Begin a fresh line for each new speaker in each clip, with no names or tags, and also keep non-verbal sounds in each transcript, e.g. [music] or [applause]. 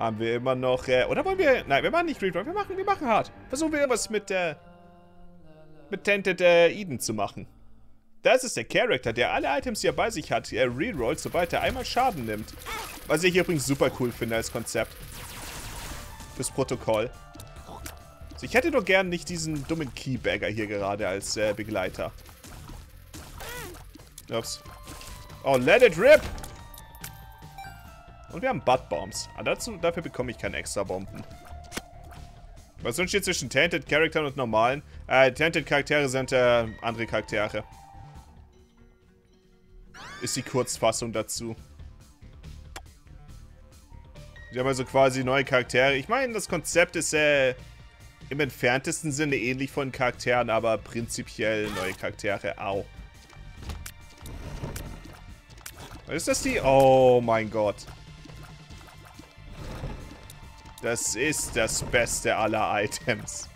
Haben wir immer noch, äh, oder wollen wir, nein, wir machen nicht Redraw, wir machen, wir machen hart. Versuchen wir irgendwas mit, äh, mit Tented äh, Eden zu machen. Das ist der Charakter, der alle Items, die er bei sich hat, er rerollt, sobald er einmal Schaden nimmt. Was ich übrigens super cool finde als Konzept. Fürs Protokoll. Also ich hätte nur gern nicht diesen dummen Keybagger hier gerade als äh, Begleiter. Ups. Oh, let it rip! Und wir haben Butt-Bombs. Ah, dazu, dafür bekomme ich keine extra Bomben. Was sonst steht zwischen Tainted Charakteren und normalen? Äh, Tainted Charaktere sind äh, andere Charaktere. Ist die Kurzfassung dazu. Die haben also quasi neue Charaktere. Ich meine, das Konzept ist äh, im entferntesten Sinne ähnlich von Charakteren, aber prinzipiell neue Charaktere. Au. Was ist das die? Oh mein Gott. Das ist das beste aller Items.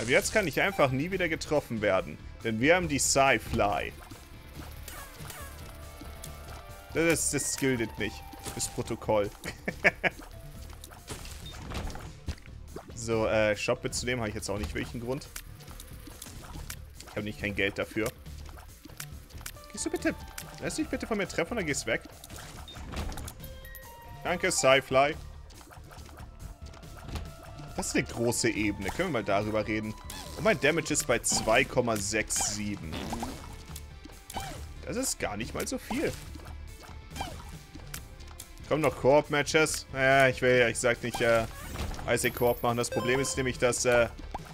Aber jetzt kann ich einfach nie wieder getroffen werden. Denn wir haben die Sci-Fly. Das, das gildet nicht. Das Protokoll. [laughs] so, äh, Shop mitzunehmen habe ich jetzt auch nicht welchen Grund. Ich habe nicht kein Geld dafür. Gehst du bitte... Lass dich bitte von mir treffen oder gehst weg? Danke, Sci-Fly. Das ist eine große Ebene. Können wir mal darüber reden. Und mein Damage ist bei 2,67. Das ist gar nicht mal so viel. Kommen noch Koop-Matches. Naja, ich will ja, ich sag nicht, äh, Isaac Koop machen. Das Problem ist nämlich, das äh,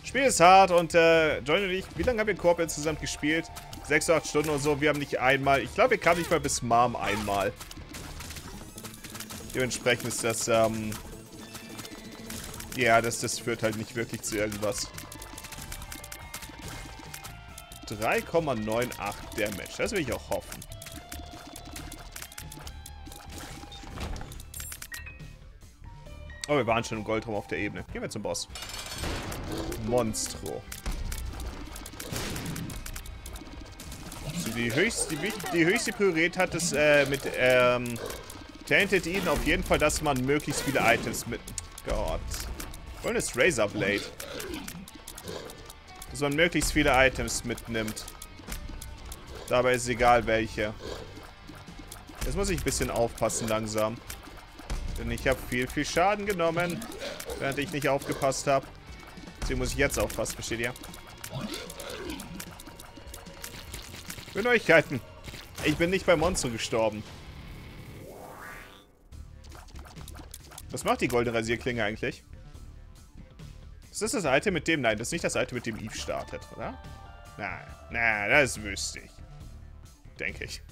Spiel ist hart und äh, Join und ich, wie lange haben wir Koop insgesamt gespielt? Sechs, acht Stunden oder so. Wir haben nicht einmal, ich glaube, wir kamen nicht mal bis Mom einmal. Dementsprechend ist das, ähm, ja, das, das führt halt nicht wirklich zu irgendwas. 3,98 Damage. Das will ich auch hoffen. Oh, wir waren schon im Goldraum auf der Ebene. Gehen wir zum Boss. Monstro. Die, höchste, die, höchste Priorität hat es äh, mit ähm, Tainted Eden auf jeden Fall, dass man möglichst viele Items mit... Gott. Und das Razor Blade. Dass man möglichst viele Items mitnimmt. Dabei ist es egal welche. Jetzt muss ich ein bisschen aufpassen langsam. Denn ich habe viel, viel Schaden genommen, während ich nicht aufgepasst habe. Deswegen muss ich jetzt aufpassen, versteht ihr? Für Neuigkeiten. Ich bin nicht bei Monster gestorben. Was macht die goldene Rasierklinge eigentlich? Ist das das Item mit dem? Nein, das ist nicht das Item, mit dem Eve startet, oder? Nein, nein, das wüsste ich. Denke ich.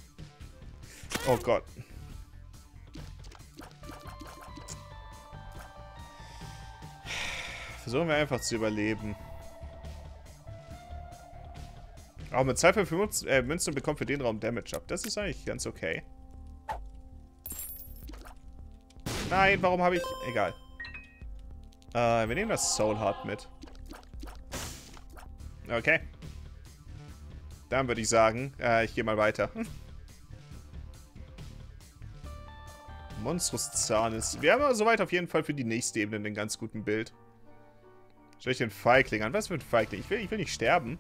Oh Gott. Versuchen wir einfach zu überleben. Aber mit Zeit für Münzen, äh, Münzen bekommt für den Raum Damage ab. Das ist eigentlich ganz okay. Nein, warum habe ich... Egal. Äh, wir nehmen das Soul Heart mit. Okay. Dann würde ich sagen, äh, ich gehe mal weiter. [laughs] Monstrous Zahn ist... Wir haben aber soweit auf jeden Fall für die nächste Ebene einen ganz guten Bild. Schau ich den Feigling an. Was für ein Feigling? Ich will, ich will nicht sterben.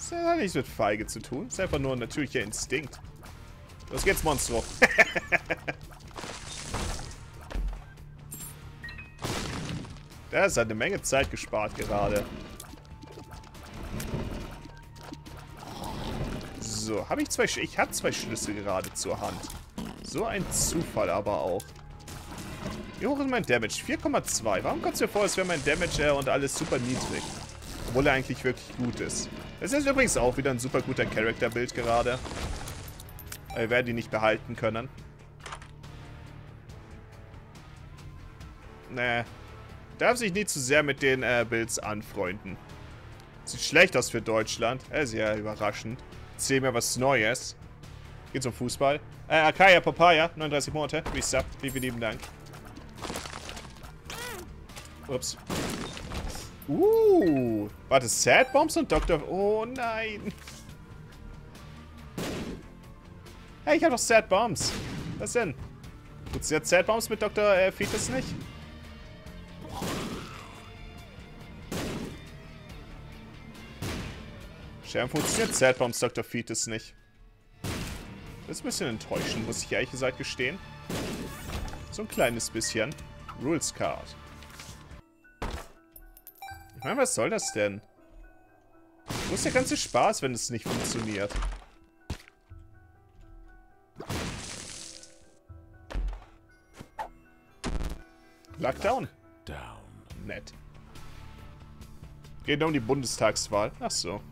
Das hat nichts mit Feige zu tun. Das ist einfach nur ein natürlicher Instinkt. Los geht's, Monstro. [laughs] Das hat eine Menge Zeit gespart gerade. So, habe ich zwei... Sch ich habe zwei Schlüssel gerade zur Hand. So ein Zufall aber auch. Wie hoch ist mein Damage? 4,2. Warum kommt es mir vor, als wäre mein Damage äh, und alles super niedrig? Obwohl er eigentlich wirklich gut ist. Das ist übrigens auch wieder ein super guter Charakterbild gerade. Wir werden die nicht behalten können. Nee, Darf sich nie zu sehr mit den äh, Builds anfreunden. Sieht schlecht aus für Deutschland. Äh, sehr überraschend. Erzähl mir was Neues. Geht zum Fußball. Äh, Akaya Papaya, 39 Monate. Resub. Vielen, vielen lieben Dank. Ups. Uh. Warte, Sad Bombs und Dr. Oh nein. Hey, ich habe doch Sad Bombs. Was denn? Funktioniert Sad Bombs mit Dr. Äh, Fetus nicht? Scheinbar funktioniert Sad Bombs Dr. Fetus nicht. Das ist ein bisschen enttäuschend, muss ich ehrlich gesagt gestehen. So ein kleines bisschen. Rules Card. Ich meine, was soll das denn? Wo ist der ganze Spaß, wenn es nicht funktioniert? Lockdown? Down. Nett. Geht nur um die Bundestagswahl. Ach so.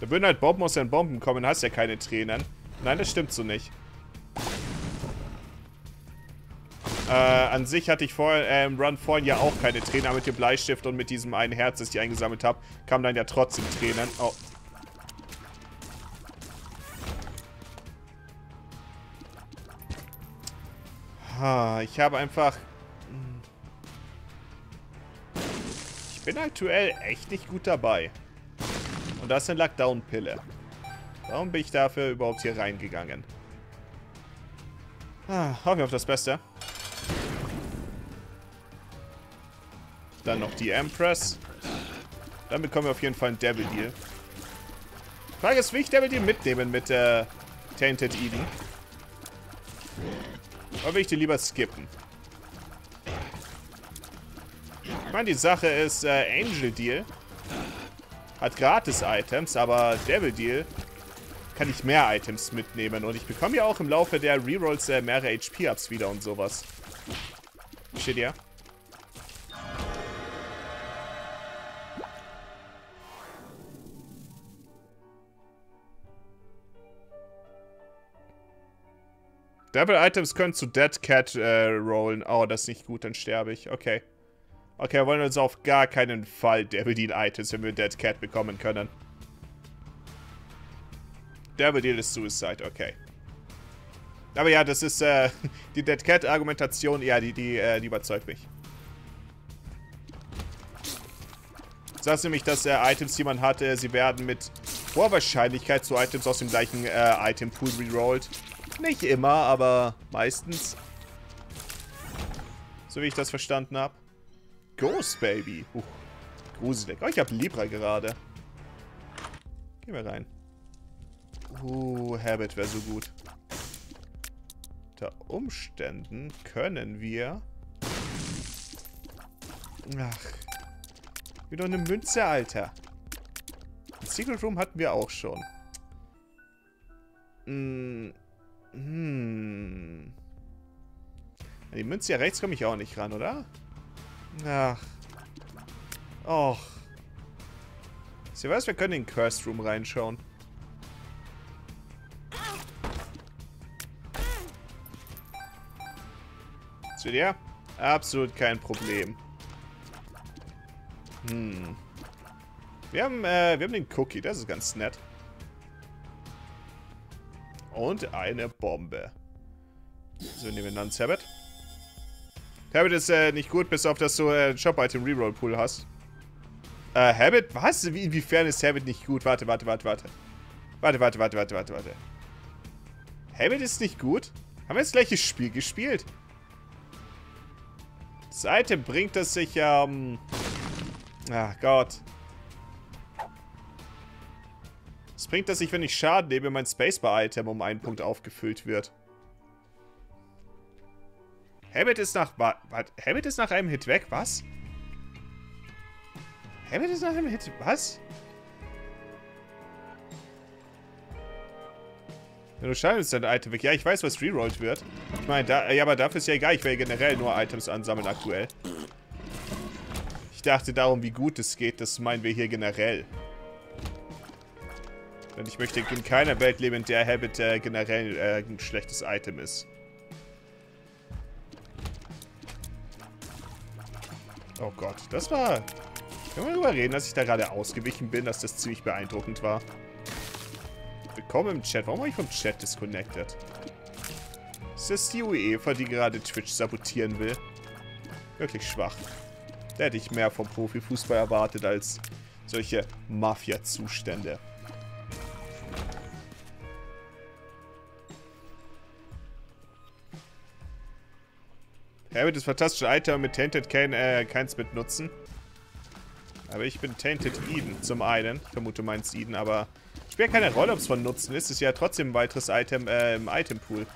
Da würden halt Bomben aus den Bomben kommen, hast ja keine Tränen. Nein, das stimmt so nicht. An sich hatte ich vorher, äh, im Run vorhin ja auch keine Tränen, aber mit dem Bleistift und mit diesem einen Herz, das ich eingesammelt habe, kamen dann ja trotzdem Tränen. Oh. Ich habe einfach... Ich bin aktuell echt nicht gut dabei. Und das ist eine Lockdown-Pille. Warum bin ich dafür überhaupt hier reingegangen? Ah, hoffen wir auf das Beste. Dann noch die Empress. Dann bekommen wir auf jeden Fall einen Devil Deal. Frage ist, will ich Devil Deal mitnehmen mit äh, Tainted Eden? Oder will ich den lieber skippen? Ich meine, die Sache ist, äh, Angel Deal hat Gratis-Items, aber Devil Deal kann ich mehr Items mitnehmen. Und ich bekomme ja auch im Laufe der Rerolls äh, mehrere HP-Ups wieder und sowas. Steht ihr? Devil-Items können zu Dead Cat äh, rollen. Oh, das ist nicht gut, dann sterbe ich. Okay. Okay, wir wollen uns auf gar keinen Fall Devil Deal Items, wenn wir Dead Cat bekommen können. Devil Deal ist Suicide, okay. Aber ja, das ist, äh, [laughs] die Dead Cat Argumentation, ja, die, die, äh, die überzeugt mich. Das heißt nämlich, dass äh, Items, die man hatte, sie werden mit hoher Wahrscheinlichkeit zu Items aus dem gleichen äh, Item Pool rerollt. Nicht immer, aber meistens. So wie ich das verstanden habe. Ghost Baby. Uh, gruselig. Oh, ich habe Libra gerade. Gehen wir rein. Uh, Habit wäre so gut. Unter Umständen können wir... Ach. Wieder eine Münze, Alter. Secret Room hatten wir auch schon. Hm. Hm. Die Münze hier rechts komme ich auch nicht ran, oder? Ach. Och. Sie weiß, wir können in den Cursed Room reinschauen. Zu dir? Absolut kein Problem. Hm. Wir haben, äh, wir haben den Cookie, das ist ganz nett. Und eine Bombe. So, nehmen wir Nuns Habit. Habit ist äh, nicht gut, bis auf, dass du äh, Shop-Item Reroll-Pool hast. Äh, Habit? Was? Inwiefern ist Habit nicht gut? Warte, warte, warte, warte. Warte, warte, warte, warte, warte, warte. Habit ist nicht gut? Haben wir das gleiche Spiel gespielt? Das bringt es sich, ähm... Ach Gott. Es bringt dass ich, wenn ich Schaden nehme, mein Spacebar-Item um einen Punkt aufgefüllt wird. Habit ist nach... Was? Habit ist nach einem Hit weg? Was? Habit ist nach einem Hit... Was? Ja, du scheinst dein Item weg. Ja, ich weiß, was rerollt wird. Ich meine, da, ja, aber dafür ist ja egal. Ich ja generell nur Items ansammeln aktuell. Ich dachte darum, wie gut es geht. Das meinen wir hier generell. Denn ich möchte in keiner Welt leben, in der Habit äh, generell äh, ein schlechtes Item ist. Oh Gott, das war... Können wir darüber reden, dass ich da gerade ausgewichen bin, dass das ziemlich beeindruckend war? Willkommen im Chat. Warum habe ich vom Chat disconnected? Ist das die UEFA, die gerade Twitch sabotieren will? Wirklich schwach. Da hätte ich mehr vom Profifußball erwartet als solche Mafia-Zustände. Er wird das fantastische Item mit Tainted kein, äh, keins mit nutzen. Aber ich bin Tainted Eden zum einen. Ich vermute meins Eden, aber spielt keine Rolle, ob es von Nutzen ist. Ist ja trotzdem ein weiteres Item äh, im Itempool.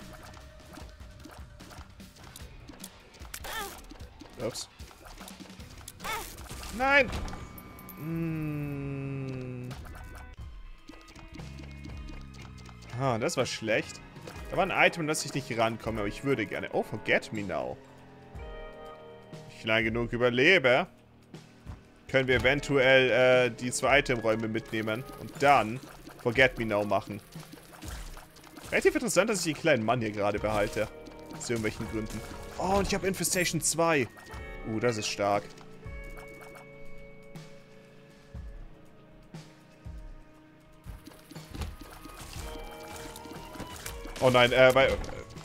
Ups. Nein! Hm. Ah, das war schlecht. Da war ein Item, das ich nicht rankomme, aber ich würde gerne. Oh, forget me now. Ich lange genug überlebe, können wir eventuell äh, die zwei Itemräume mitnehmen und dann forget me now machen. Relativ interessant, dass ich den kleinen Mann hier gerade behalte. Aus irgendwelchen Gründen. Oh, und ich habe Infestation 2. Uh, das ist stark. Oh nein, äh, bei,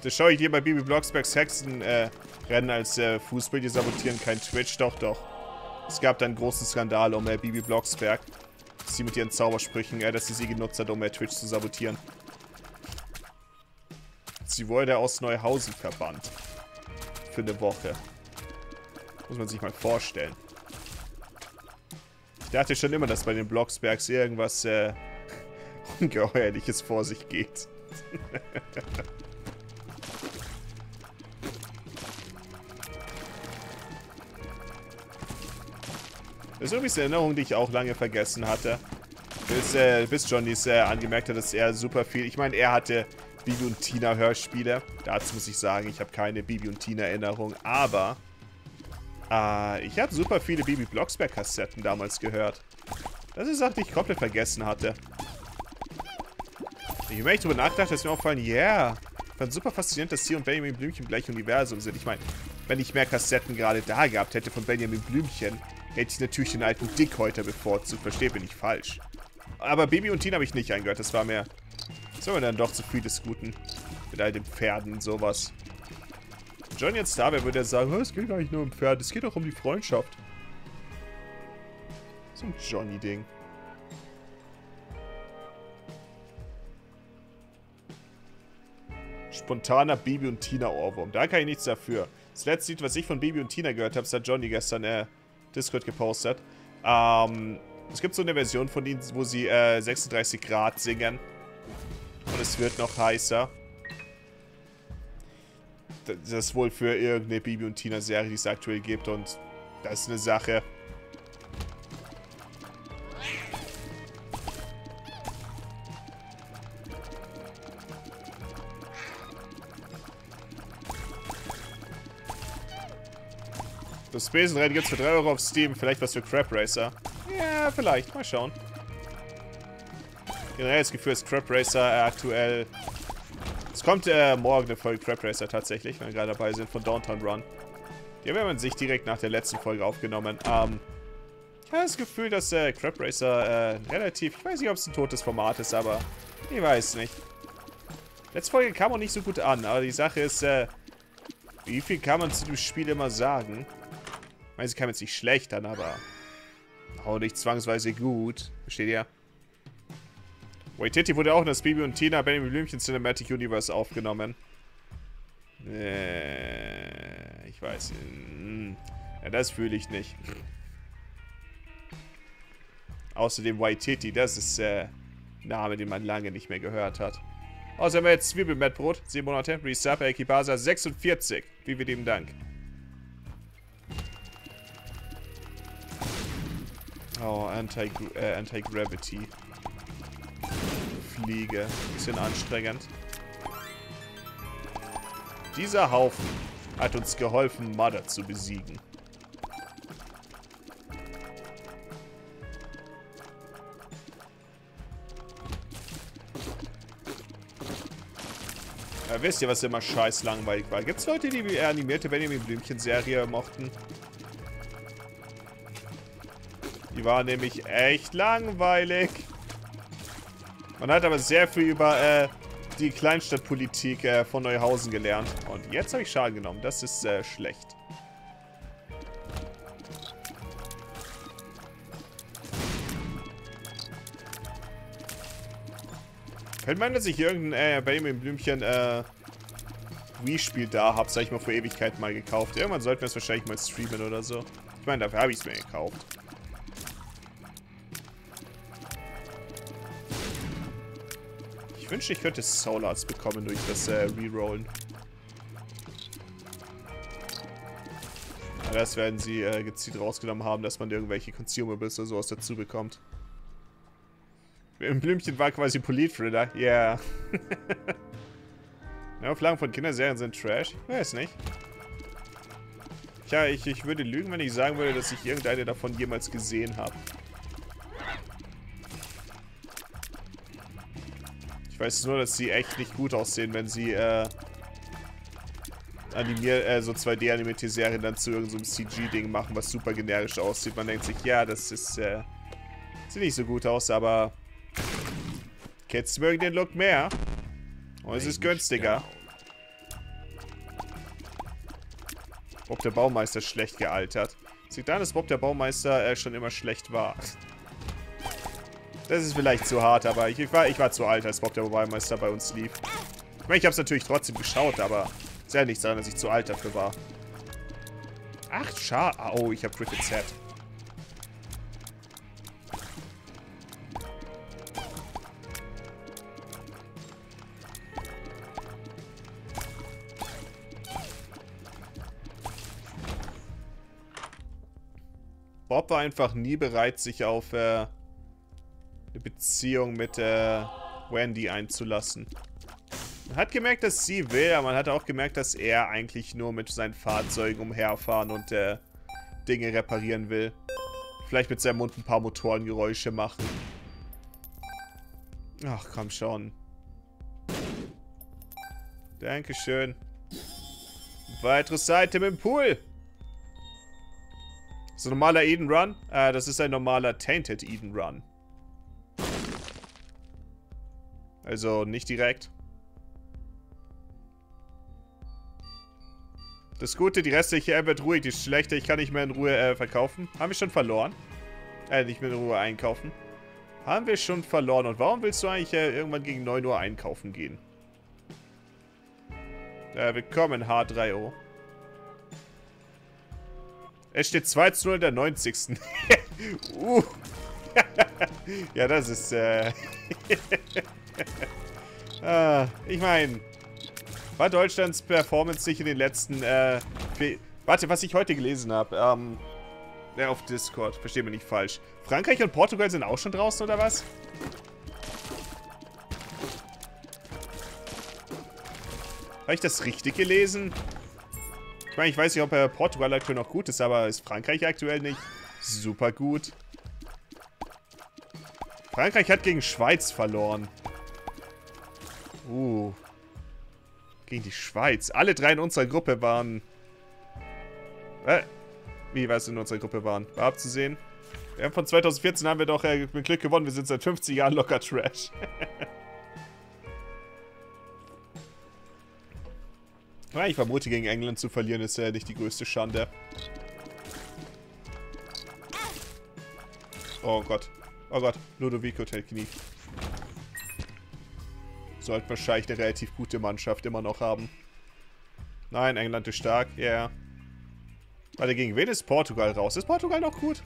das schaue ich dir bei Bibi Blocksbergs Hexen äh, Rennen als äh, Fußball, die sabotieren kein Twitch, doch, doch. Es gab dann einen großen Skandal um äh, Bibi Blocksberg. Sie mit ihren Zaubersprüchen, äh, dass sie sie genutzt hat, um äh, Twitch zu sabotieren. Sie wurde aus Neuhausen verbannt. Für eine Woche. Muss man sich mal vorstellen. Ich dachte schon immer, dass bei den Blocksbergs irgendwas äh, [laughs] Ungeheuerliches vor sich geht. [laughs] Das ist übrigens eine Erinnerung, die ich auch lange vergessen hatte. Bis, äh, bis Johnnys äh, angemerkt hat, dass er super viel... Ich meine, er hatte Bibi und Tina Hörspiele. Dazu muss ich sagen, ich habe keine Bibi und Tina Erinnerung. Aber äh, ich habe super viele Bibi Blocksberg Kassetten damals gehört. Das ist eine Sache, die ich komplett vergessen hatte. Ich habe echt drüber nachgedacht, dass mir auffallen, yeah. Ich fand super faszinierend, dass sie und Benjamin Blümchen im Universum sind. Ich meine, wenn ich mehr Kassetten gerade da gehabt hätte von Benjamin Blümchen, hätte ich natürlich den alten Dickhäuter bevorzugt. Verstehe bin ich falsch. Aber Baby und Tina habe ich nicht eingehört. Das war mir... Das war mir dann doch zu viel des Guten. Mit all den Pferden und sowas. Wenn John jetzt da wäre, würde er sagen, es geht gar nicht nur um Pferde, es geht auch um die Freundschaft. So ein Johnny-Ding. Spontaner Bibi und Tina Ohrwurm. Da kann ich nichts dafür. Das letzte Lied, was ich von Bibi und Tina gehört habe, ist hat Johnny gestern äh, Discord gepostet. Ähm, es gibt so eine Version von ihnen, wo sie äh, 36 Grad singen. Und es wird noch heißer. Das ist wohl für irgendeine Bibi und Tina Serie, die es aktuell gibt. Und das ist eine Sache. Das Besenrennen gibt es für 3 Euro auf Steam. Vielleicht was für Crab Racer. Ja, vielleicht. Mal schauen. Generell das Gefühl, dass Crab Racer äh, aktuell... Es kommt äh, morgen eine Folge Crab Racer tatsächlich, wenn wir gerade dabei sind, von Downtown Run. Die haben wir sich direkt nach der letzten Folge aufgenommen. Ähm, ich habe das Gefühl, dass äh, Crab Racer äh, relativ... Ich weiß nicht, ob es ein totes Format ist, aber ich weiß nicht. Letzte Folge kam auch nicht so gut an, aber die Sache ist, äh, wie viel kann man zu dem Spiel immer sagen? Ich meine, sie kam jetzt nicht schlecht an, aber auch nicht zwangsweise gut. Versteht ihr? Waititi wurde auch in das Bibi und Tina Benjamin Blümchen Cinematic Universe aufgenommen. Äh, ich weiß. Hm, ja, das fühle ich nicht. Außerdem Waititi, das ist äh, Name, den man lange nicht mehr gehört hat. Außerdem jetzt Zwiebelmettbrot, 7 Monate, Resub, Ekibasa 46. Wie wir dem Dank. Oh, Anti-Gravity. Äh, Anti Fliege. Bisschen anstrengend. Dieser Haufen hat uns geholfen, Mother zu besiegen. Ja, wisst ihr, was immer scheiß langweilig war? Gibt es Leute, die die animierte Benjamin Blümchen-Serie mochten? Die war nämlich echt langweilig. Man hat aber sehr viel über äh, die Kleinstadtpolitik äh, von Neuhausen gelernt. Und jetzt habe ich Schaden genommen. Das ist äh, schlecht. Fällt mir dass ich irgendein äh, Benjamin Blümchen äh, Wii-Spiel da habe, sag ich mal, vor Ewigkeit mal gekauft. Irgendwann sollten wir es wahrscheinlich mal streamen oder so. Ich meine, dafür habe ich es mir gekauft. Ich wünschte, ich könnte Soul Arts bekommen durch das äh, Rerollen. Das werden sie äh, gezielt rausgenommen haben, dass man irgendwelche Consumables oder sowas dazu bekommt. Im Blümchen war quasi Polit-Thriller. [laughs] Ja. Yeah. Auflagen von Kinderserien sind Trash. Weiß nicht. Tja, ich, ich würde lügen, wenn ich sagen würde, dass ich irgendeine davon jemals gesehen habe. Ich weiß nur, dass sie echt nicht gut aussehen, wenn sie, äh, animiert, äh, so 2D-animierte Serien dann zu irgendeinem so CG-Ding machen, was super generisch aussieht. Man denkt sich, ja, das ist, äh, sieht nicht so gut aus, aber Kids mögen den Look mehr. Und es ist günstiger. Bob der Baumeister ist schlecht gealtert. Sieht daran, dass Bob der Baumeister äh, schon immer schlecht war. Das ist vielleicht zu hart, aber ich, war, ich war zu alt, als Bob der Baumeister bei uns lief. Ich meine, ich habe es natürlich trotzdem geschaut, aber ist ja nichts daran, dass ich zu alt dafür war. Ach, schade. Oh, ich habe Griffith's Head. Bob war einfach nie bereit, sich auf äh, eine Beziehung mit äh, Wendy einzulassen. Man hat gemerkt, dass sie will, aber man hat auch gemerkt, dass er eigentlich nur mit seinen Fahrzeugen umherfahren und äh, Dinge reparieren will. Vielleicht mit seinem Mund ein paar Motorengeräusche machen. Ach, komm schon. Dankeschön. Weiteres Item im Pool. Ist ein normaler Eden Run. Äh, das ist ein normaler Tainted Eden Run. Also nicht direkt. Das Gute, die restliche App wird ruhig. Die schlechte, ich kann nicht mehr in Ruhe äh, verkaufen. Haben wir schon verloren? Äh, nicht mehr in Ruhe einkaufen. Haben wir schon verloren. Und warum willst du eigentlich äh, irgendwann gegen 9 Uhr einkaufen gehen? Äh, willkommen, H3O. Es steht 2 zu 0 in der 90. [laughs] uh. [laughs] ja, das ist, äh... [laughs] [laughs] ah, ich meine, war Deutschlands Performance nicht in den letzten, äh... Warte, was ich heute gelesen habe, ähm... Ja, auf Discord, verstehe mich nicht falsch. Frankreich und Portugal sind auch schon draußen, oder was? Habe ich das richtig gelesen? Ich meine, ich weiß nicht, ob äh, Portugal aktuell noch gut ist, aber ist Frankreich aktuell nicht super gut? Frankreich hat gegen Schweiz verloren. Uh. Gegen die Schweiz. Alle drei in unserer Gruppe waren... Äh, wie, was in unserer Gruppe waren? War abzusehen. Ja, von 2014 haben wir doch äh, mit Glück gewonnen. Wir sind seit 50 Jahren locker Trash. [laughs] ich vermute, gegen England zu verlieren ist ja nicht die größte Schande. Oh Gott. Oh Gott. Ludovico Telkini. Sollten wahrscheinlich eine relativ gute Mannschaft immer noch haben. Nein, England ist stark. Ja. Yeah. Warte, gegen wen ist Portugal raus? Ist Portugal noch gut?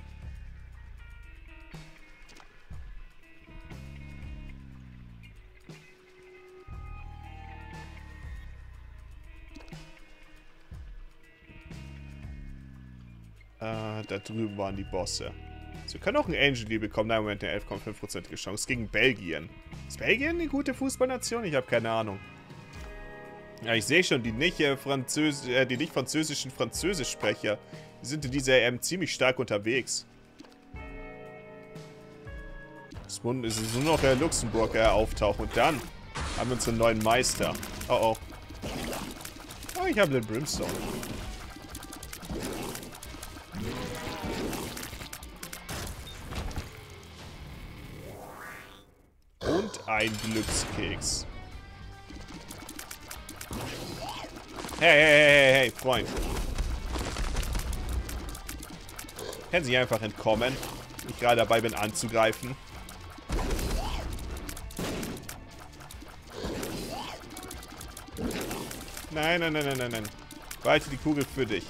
Äh, da drüben waren die Bosse. Wir können auch einen Angel Deal bekommen. Nein, Moment, eine 11,5% Chance gegen Belgien. Ist Belgien eine gute Fußballnation? Ich habe keine Ahnung. Ja, ich sehe schon, die nicht, äh, Französ äh, nicht französischen Französischsprecher, sind in dieser EM ziemlich stark unterwegs. Es ist nur noch der Luxemburg äh, auftauchen und dann haben wir unseren neuen Meister. Oh oh. Oh, ich habe den Brimstone. Ein Glückskeks. Hey, hey, hey, hey, hey, Freund. Können Sie einfach entkommen? Ich gerade dabei bin anzugreifen. Nein, nein, nein, nein, nein, nein. Behalte die Kugel für dich.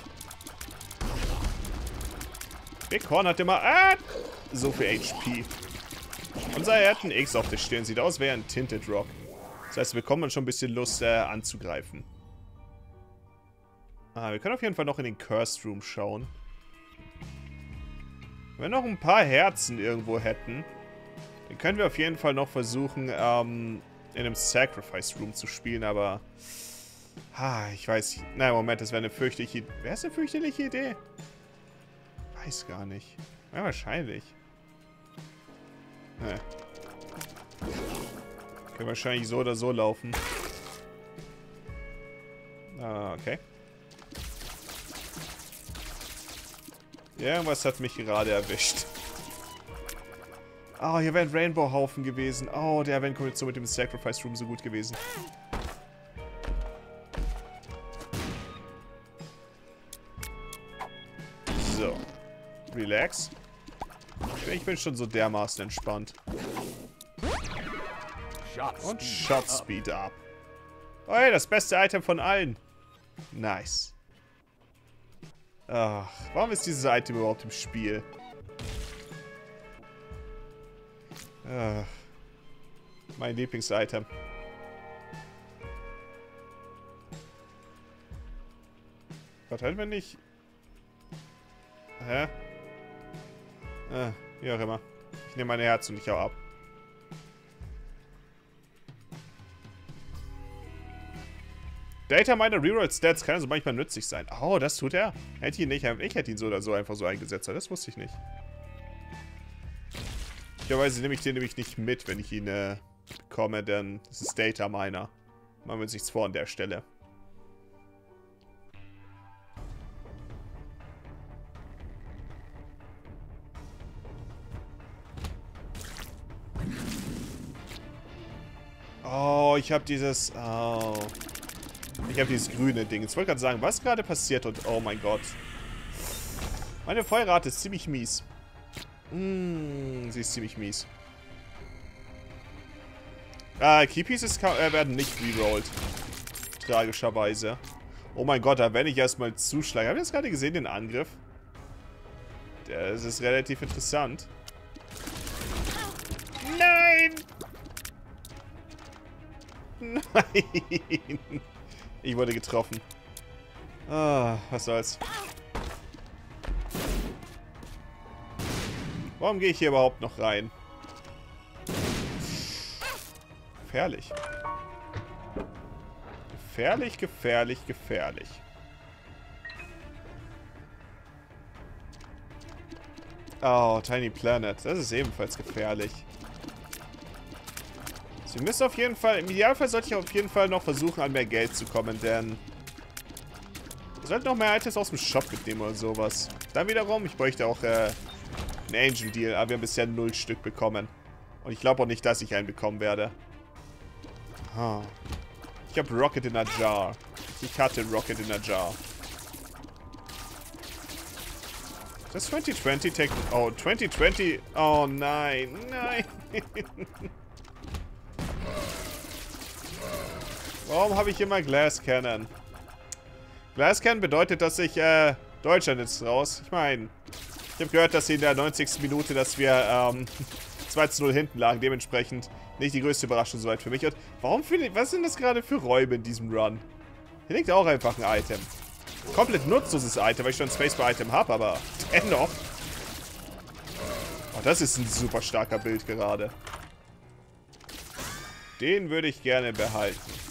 Bighorn hat immer ah, so viel HP. Unser er hat ein X auf der Stirn. Sieht aus wie ein Tinted Rock. Das heißt, wir bekommen schon ein bisschen Lust äh, anzugreifen. Ah, wir können auf jeden Fall noch in den Cursed Room schauen. Wenn wir noch ein paar Herzen irgendwo hätten, dann können wir auf jeden Fall noch versuchen, ähm, in einem Sacrifice Room zu spielen, aber... Ah, ich weiß... Nein, Moment, das wäre eine fürchterliche... Wäre es eine fürchterliche Idee? Weiß gar nicht. Ja, wahrscheinlich. Ne. Können wahrscheinlich so oder so laufen. Ah, okay. Ja, irgendwas hat mich gerade erwischt. Oh, hier wäre ein Rainbow-Haufen gewesen. Oh, der Event-Kombination mit dem Sacrifice Room so gut gewesen. So. Relax. Ich bin schon so dermaßen entspannt. Und Shot Speed up. Oh, hey, das beste Item von allen. Nice. Ach, warum ist dieses Item überhaupt im Spiel? Ach, mein Lieblings-Item. Was halten wir nicht? Hä? Ah, wie auch immer. Ich nehme meine Herz und ich hau ab. Data Miner Reroll Stats kann also manchmal nützlich sein. Oh, das tut er. Hätte ihn nicht. Ich hätte ihn so oder so einfach so eingesetzt. Das wusste ich nicht. Möglicherweise nehme ich den nämlich nicht mit, wenn ich ihn äh, bekomme, denn es ist Data Miner. Machen wir uns nichts vor an der Stelle. Ich habe dieses... Oh. Ich habe dieses grüne Ding. Jetzt wollte gerade sagen, was gerade passiert und oh mein Gott. Meine Feuerrate ist ziemlich mies. Mmh, sie ist ziemlich mies. Äh, Keypieces äh, werden nicht rerollt. Tragischerweise. Oh mein Gott, da werde ich erstmal zuschlagen. Habt ihr das gerade gesehen, den Angriff? Das ist relativ interessant. Nein! Nein! Ich wurde getroffen. Ah, was soll's. Warum gehe ich hier überhaupt noch rein? Gefährlich. Gefährlich, gefährlich, gefährlich. Oh, Tiny Planet. Das ist ebenfalls gefährlich. Sie müssen auf jeden Fall, im Idealfall sollte ich auf jeden Fall noch versuchen, an mehr Geld zu kommen, denn... Wir sollten noch mehr Items aus dem Shop mitnehmen oder sowas. Dann wiederum, ich bräuchte auch äh, einen Angel Deal, aber wir haben bisher null Stück bekommen. Und ich glaube auch nicht, dass ich einen bekommen werde. Ah. Ich habe Rocket in a Jar. Ich hatte Rocket in a Jar. Das 2020 Tech... Oh, 2020... Oh nein, nein. [laughs] Warum habe ich immer Glass Cannon? Glass Cannon bedeutet, dass ich, äh, Deutschland ist raus. Ich meine, ich habe gehört, dass sie in der 90. Minute, dass wir, ähm, [laughs] 2 zu 0 hinten lagen. Dementsprechend nicht die größte Überraschung soweit für mich. Und warum finde ich, was sind das gerade für Räume in diesem Run? Hier liegt auch einfach ein Item. Komplett nutzloses Item, weil ich schon ein Spacebar-Item habe, aber [laughs] dennoch. Oh, das ist ein super starker Bild gerade. Den würde ich gerne behalten.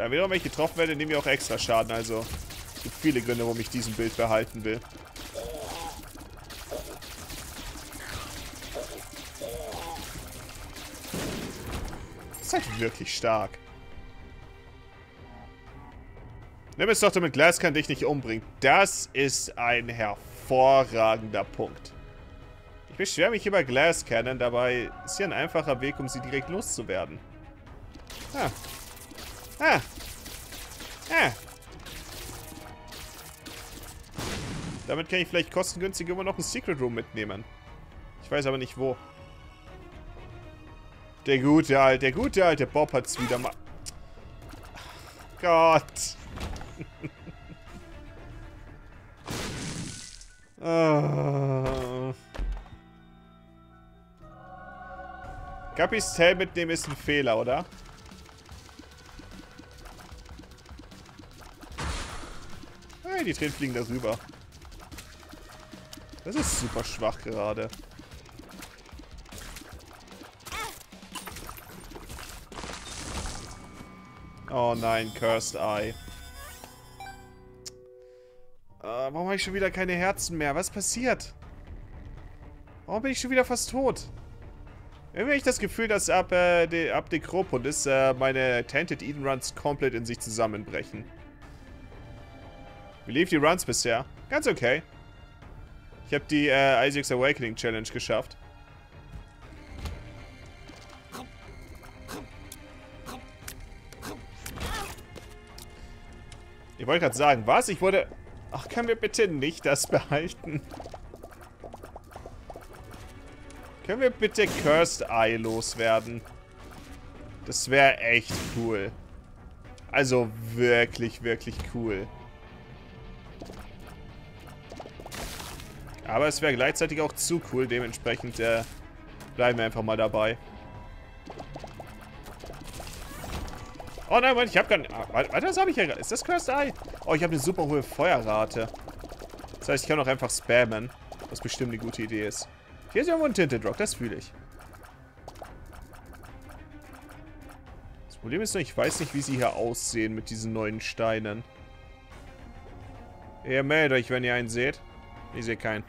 Da wiederum, wenn ich getroffen werde, nehme ich auch extra Schaden. Also, es gibt viele Gründe, warum ich diesen Bild behalten will. Das ist halt wirklich stark. Nimm es doch, damit Glascan dich nicht umbringt. Das ist ein hervorragender Punkt. Ich beschwere mich über Glass Cannon, dabei ist hier ein einfacher Weg, um sie direkt loszuwerden. Ah, Ah. Ah. Damit kann ich vielleicht kostengünstig immer noch ein Secret Room mitnehmen. Ich weiß aber nicht wo. Der gute alte, der gute alte Bob hat's wieder mal... Gott. oh. Gappis Tail mitnehmen ist ein Fehler, oder? Die Tränen fliegen darüber. Das ist super schwach gerade. Oh nein, Cursed Eye. Äh, warum habe ich schon wieder keine Herzen mehr? Was passiert? Warum bin ich schon wieder fast tot? Irgendwie habe ich das Gefühl, dass ab, äh, de, ab Dekropolis äh, meine Tainted Eden Runs komplett in sich zusammenbrechen. Wie lief die Runs bisher? Ganz okay. Ich habe die äh, Isaac's Awakening Challenge geschafft. Ich wollte gerade sagen, was? Ich wurde... Ach, können wir bitte nicht das [laughs] behalten? Können wir bitte Cursed Eye loswerden? Das wäre echt cool. Also wirklich, wirklich cool. Aber es wäre gleichzeitig auch zu cool. Dementsprechend äh, bleiben wir einfach mal dabei. Oh nein, Moment, ich habe gar nicht... Ah, warte, was habe ich hier? Ist das Cursed Eye? Oh, ich habe eine super hohe Feuerrate. Das heißt, ich kann auch einfach spammen. Was bestimmt eine gute Idee ist. Hier ist irgendwo ein Tinted Rock, das fühle ich. Das Problem ist nur, ich weiß nicht, wie sie hier aussehen mit diesen neuen Steinen. Ihr meldet euch, wenn ihr einen seht. Ich sehe keinen.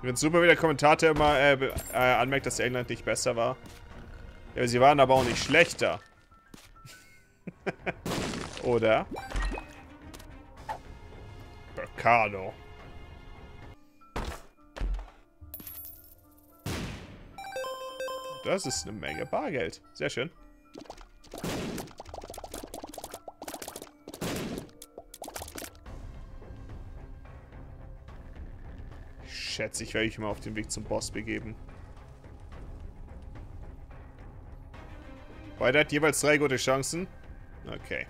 Ich finde super, wie der Kommentator immer äh, äh, anmerkt, dass England nicht besser war. Ja, sie waren aber auch nicht schlechter. [laughs] Oder? Mercado. Das ist eine Menge Bargeld. Sehr schön. Schätze, ich werde mich mal auf den Weg zum Boss begeben. Beide hat jeweils drei gute Chancen. Okay.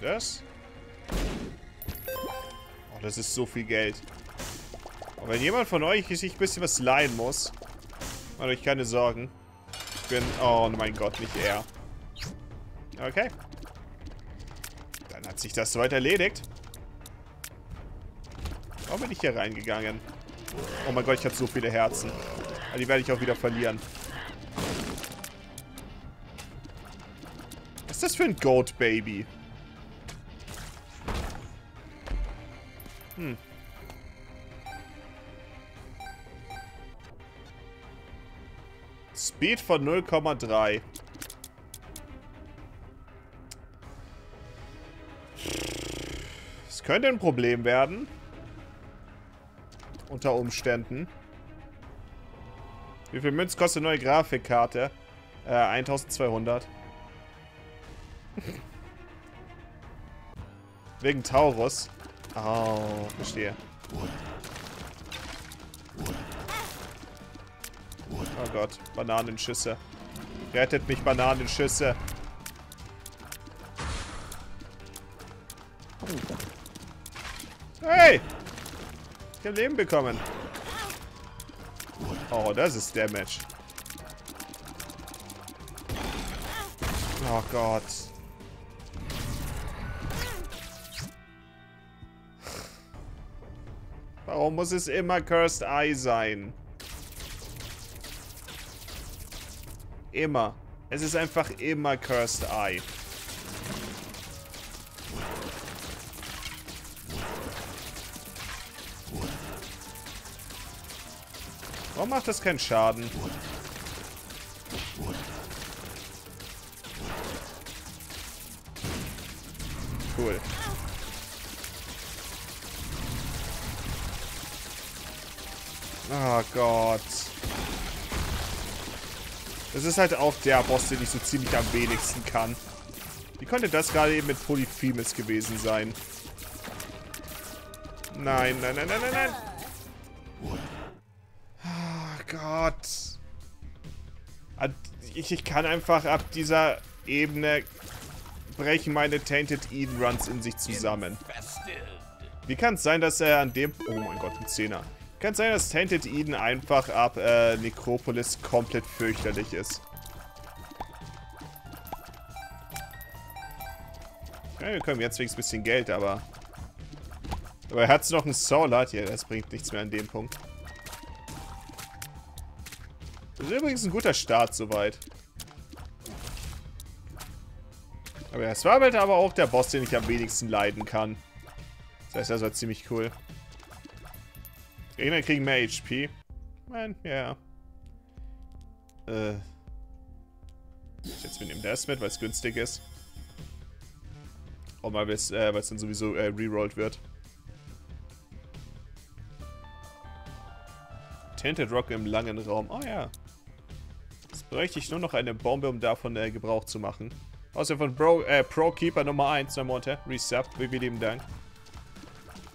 Das? Oh, das ist so viel Geld. Und wenn jemand von euch sich ein bisschen was leihen muss, Macht euch keine Sorgen. Ich bin... Oh mein Gott, nicht er. Okay. Dann hat sich das soweit erledigt. Warum bin ich hier reingegangen? Oh mein Gott, ich habe so viele Herzen. Die werde ich auch wieder verlieren. Was ist das für ein Goat Baby? Hm. Speed von 0,3. Es könnte ein Problem werden. Unter Umständen. Wie viel Münz kostet eine neue Grafikkarte? Äh, 1200. [laughs] Wegen Taurus. Oh, verstehe. Gott, Bananenschüsse. Rettet mich, Bananenschüsse. Hey! Ich habe Leben bekommen. Oh, das ist Damage. Oh Gott. Warum muss es immer Cursed Eye sein? Immer. Es ist einfach immer Cursed Eye. Warum macht das keinen Schaden? Cool. Oh Gott. Das ist halt auch der Boss, den ich so ziemlich am wenigsten kann. Wie konnte das gerade eben mit Polyphemus gewesen sein? Nein, nein, nein, nein, nein, nein. Oh Gott. Ich, ich kann einfach ab dieser Ebene brechen meine Tainted Eden Runs in sich zusammen. Wie kann es sein, dass er an dem... Oh mein Gott, ein Zehner. Kann sein, dass Tainted Eden einfach ab äh, Necropolis komplett fürchterlich ist? Ja, wir können jetzt wenigstens ein bisschen Geld, aber... Aber er hat noch einen Soul Art. Ja, das bringt nichts mehr an dem Punkt. Das ist übrigens ein guter Start soweit. Aber es war halt aber auch der Boss, den ich am wenigsten leiden kann. Das heißt, das war ziemlich cool. Gegner kriegen mehr HP. Man, ja. Äh. Jetzt wir nehmen das mit, weil es günstig ist. Auch mal, weil es äh, dann sowieso äh, rerollt wird. Tinted Rock im langen Raum. Oh ja. Jetzt bräuchte ich nur noch eine Bombe, um davon äh, Gebrauch zu machen. Außer von Bro, äh, Pro Keeper Nummer 1, Monte. Reset, wie lieben Dank.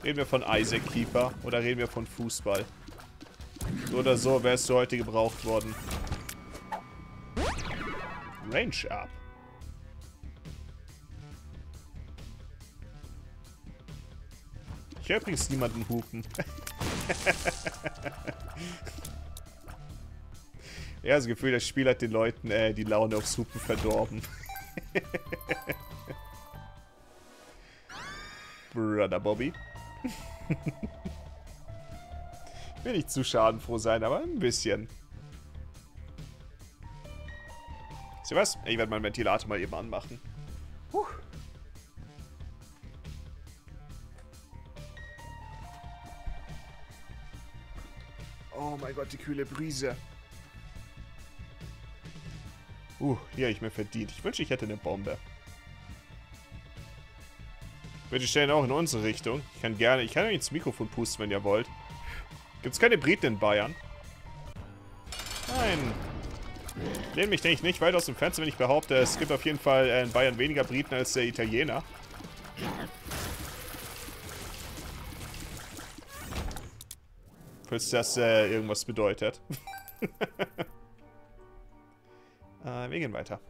Reden wir von Isaac Keeper oder reden wir von Fußball? So oder so wärst du heute gebraucht worden. Range up. Ich höre übrigens niemanden hupen. [laughs] ja, das Gefühl, das Spiel hat den Leuten äh, die Laune aufs Hupen verdorben. [laughs] Brother Bobby. [laughs] Will nicht zu schadenfroh sein, aber ein bisschen. Sieh was? Ich werde meinen Ventilator mal eben anmachen. Puh. Oh mein Gott, die kühle Brise. Uh, hier ich mir verdient. Ich wünsche, ich hätte eine Bombe. Bitte stellen auch in unsere Richtung. Ich kann gerne, ich kann euch ins Mikrofon pusten, wenn ihr wollt. Gibt es keine Briten in Bayern? Nein. Lehne mich, denke ich, nicht weit aus dem Fenster, wenn ich behaupte, es gibt auf jeden Fall in Bayern weniger Briten als der Italiener. Falls das äh, irgendwas bedeutet. [laughs] äh, wir gehen weiter.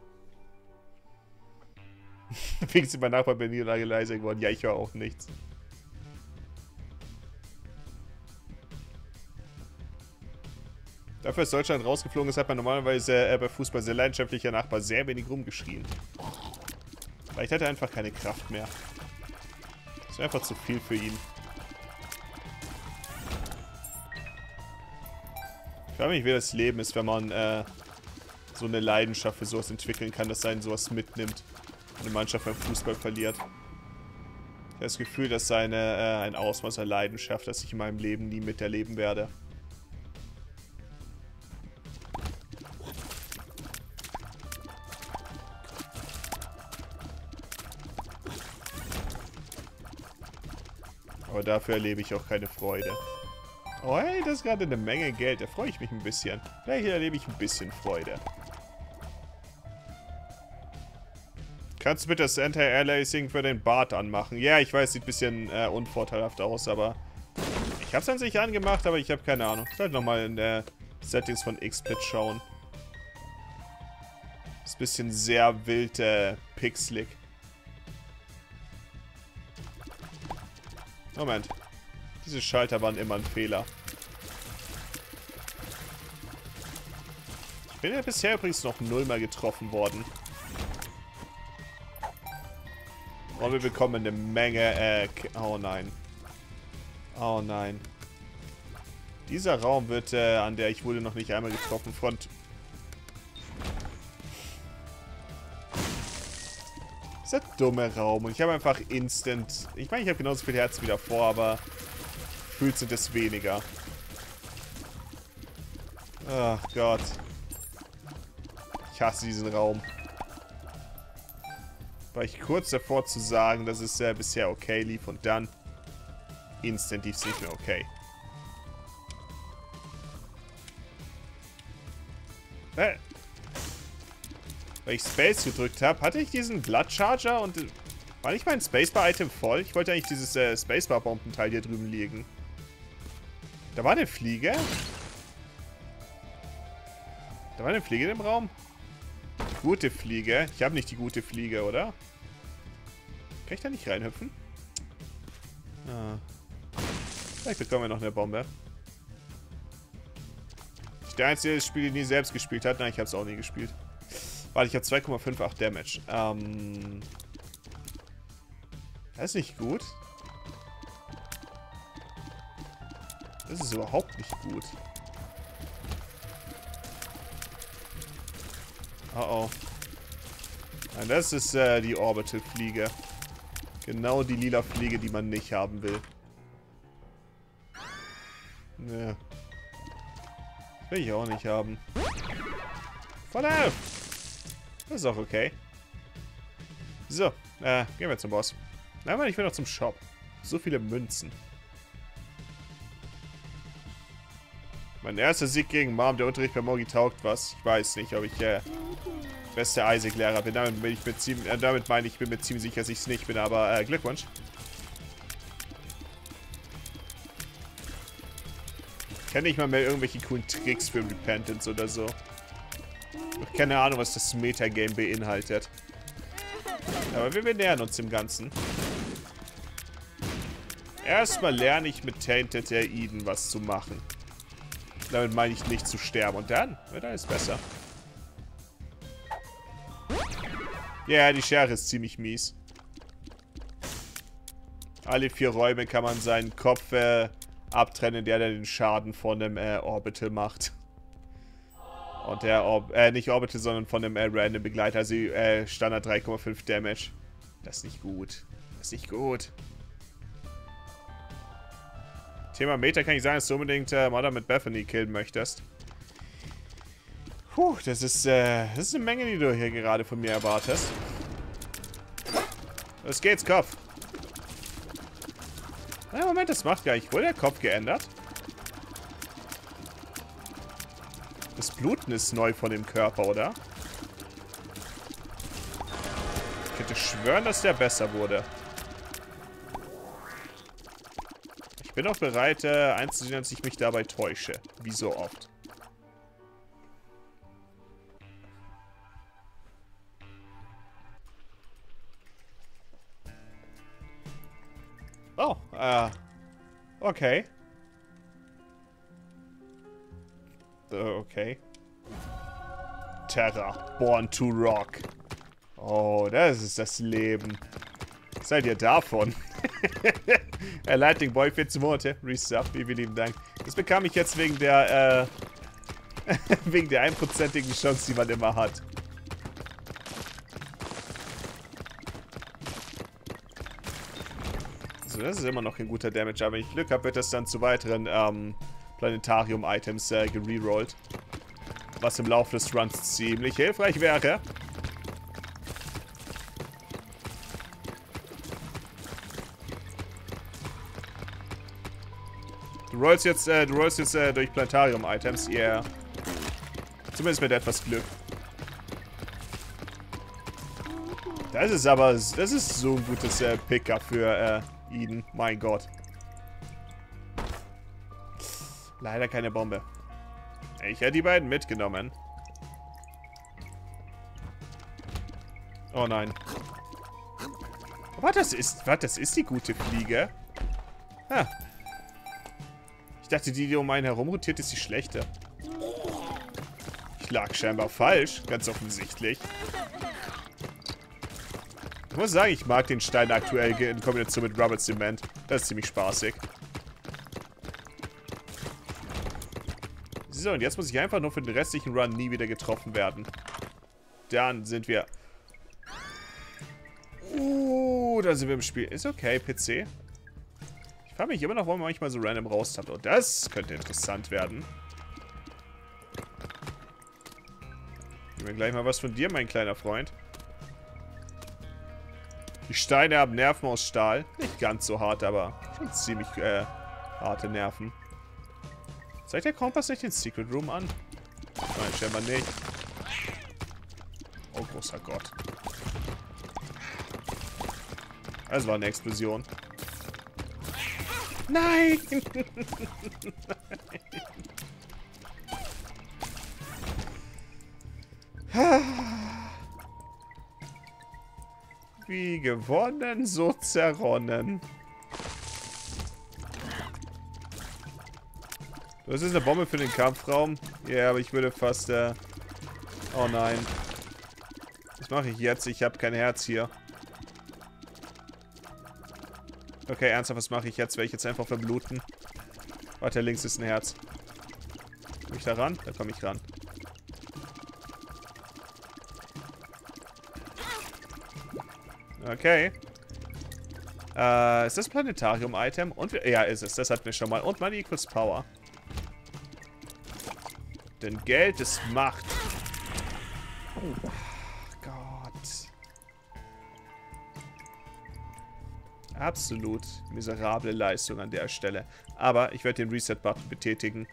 [laughs] Wegen sind mein Nachbar bei Niederlage leiser geworden. Ja, ich höre auch nichts. Dafür, dass Deutschland rausgeflogen ist, hat man normalerweise äh, bei Fußball sehr leidenschaftlicher Nachbar sehr wenig rumgeschrien. Vielleicht hat er einfach keine Kraft mehr. Das ist einfach zu viel für ihn. Ich frage mich, wie das Leben ist, wenn man äh, so eine Leidenschaft für sowas entwickeln kann, dass einen sowas mitnimmt eine Mannschaft beim Fußball verliert. Ich habe das Gefühl, dass seine äh, ein Ausmaß an Leidenschaft, das ich in meinem Leben nie miterleben werde. Aber dafür erlebe ich auch keine Freude. Oh hey, das ist gerade eine Menge Geld. Da freue ich mich ein bisschen. Vielleicht erlebe ich ein bisschen Freude. Kannst du bitte das Anti-Airlacing für den Bart anmachen? Ja, ich weiß, sieht ein bisschen äh, unvorteilhaft aus, aber... Ich hab's an sich angemacht, aber ich habe keine Ahnung. Ich sollte nochmal in der Settings von XSplit schauen. ist ein bisschen sehr wild äh, pixelig. Moment. Diese Schalter waren immer ein Fehler. Ich bin ja bisher übrigens noch nullmal getroffen worden. Und wir bekommen eine Menge, äh, oh nein. Oh nein. Dieser Raum wird, äh, an der ich wurde noch nicht einmal getroffen, Front. Dieser dumme Raum. Und ich habe einfach instant... Ich meine, ich habe genauso viel Herz wie davor, aber... Fühlt sind es weniger. Ach Gott. Ich hasse diesen Raum war ich kurz davor zu sagen, dass es äh, bisher okay lief und dann instant lief es nicht mehr okay. Äh. weil ich Space gedrückt habe, hatte ich diesen Blood Charger und war nicht mein Spacebar-Item voll? Ich wollte eigentlich dieses äh, Spacebar-Bombenteil hier drüben liegen. Da war eine Fliege. Da war eine Fliege im Raum. Gute Fliege. Ich habe nicht die gute Fliege, oder? Kann ich da nicht reinhüpfen? Ah. Vielleicht bekommen wir noch eine Bombe. Ich der Einzige, der das Spiel nie selbst gespielt hat. Nein, ich habe es auch nie gespielt. Warte, ich habe 2,58 Damage. Ähm... Das ist nicht gut. Das ist überhaupt nicht gut. Oh oh. Nein, das ist äh, die Orbital-Fliege. Genau die lila Fliege, die man nicht haben will. Ne. Will ich auch nicht haben. Verdammt! Das ist auch okay. So, äh, gehen wir zum Boss. Nein, ich will noch zum Shop. So viele Münzen. Mein erster Sieg gegen Mom. Der Unterricht bei Mogi taugt was. Ich weiß nicht, ob ich äh, beste Isaac-Lehrer bin. Damit, bin ich mir ziemlich, äh, damit meine ich, bin mir ziemlich sicher, dass ich es nicht bin. Aber äh, Glückwunsch. Ich kenne nicht mal mehr irgendwelche coolen Tricks für Repentance oder so. Keine Ahnung, was das Metagame beinhaltet. Aber wir, wir nähern uns dem Ganzen. Erstmal lerne ich mit Tainted der Eden was zu machen. Damit meine ich nicht zu sterben. Und dann wird alles besser. Ja, die Schere ist ziemlich mies. Alle vier Räume kann man seinen Kopf äh, abtrennen, der dann den Schaden von dem äh, Orbital macht. Und der, Or äh, nicht Orbital, sondern von dem äh, Random Begleiter. Also äh, Standard 3,5 Damage. Das ist nicht gut. Das ist nicht gut. Thema Meta kann ich sagen, dass du unbedingt äh, Mother mit Bethany killen möchtest. Puh, das ist, äh, das ist eine Menge, die du hier gerade von mir erwartest. Los geht's, Kopf. Na, Moment, das macht gar nicht. Wurde der Kopf geändert? Das Bluten ist neu von dem Körper, oder? Ich könnte schwören, dass der besser wurde. Bin auch bereit, äh, einzusehen, dass ich mich dabei täusche. Wie so oft. Oh, äh, okay. Uh, okay. Terra, born to rock. Oh, das ist das Leben. Seid ihr davon? [laughs] äh, Lightning Boy, 14 Monate. Resub, vielen lieben Dank. Das bekam ich jetzt wegen der, äh, [laughs] wegen der einprozentigen Chance, die man immer hat. So, das ist immer noch ein guter Damage, aber wenn ich Glück habe, wird das dann zu weiteren, ähm, Planetarium-Items äh, gererollt. Was im Laufe des Runs ziemlich hilfreich wäre. Du rollst jetzt, äh, du rollst jetzt äh, durch Planetarium-Items, yeah. Zumindest mit etwas Glück. Das ist aber, das ist so ein gutes äh, Picker für äh, Eden. Mein Gott. Leider keine Bombe. Ich hätte die beiden mitgenommen. Oh nein. Was das ist, was das ist die gute Fliege? Ha. Ich dachte, die, die um einen herum rotiert, ist die schlechte. Ich lag scheinbar falsch, ganz offensichtlich. Ich muss sagen, ich mag den Stein aktuell in Kombination mit Rubber Cement. Das ist ziemlich spaßig. So, und jetzt muss ich einfach nur für den restlichen Run nie wieder getroffen werden. Dann sind wir... Uh, da sind wir im Spiel. Ist okay, PC frage mich immer noch, warum man manchmal so random raustappt. Und das könnte interessant werden. Gib mir gleich mal was von dir, mein kleiner Freund. Die Steine haben Nerven aus Stahl. Nicht ganz so hart, aber schon ziemlich äh, harte Nerven. Zeigt der Kompass nicht den Secret Room an? Nein, scheinbar nicht. Oh, großer Gott. Das war eine Explosion. Nein! Wie gewonnen, so zerronnen. Das ist eine Bombe für den Kampfraum. Ja, yeah, aber ich würde fast... Äh oh nein. Was mache ich jetzt? Ich habe kein Herz hier. Okay, ernsthaft, was mache ich jetzt? Werde ich jetzt einfach verbluten? Warte, links ist ein Herz. Komme ich da ran? Da komme ich ran. Okay. Äh, ist das Planetarium-Item? Und ja, ist es. Das hatten wir schon mal. Und Money equals Power. Denn Geld ist Macht. Oh Absolut miserable Leistung an der Stelle. Aber ich werde den Reset-Button betätigen.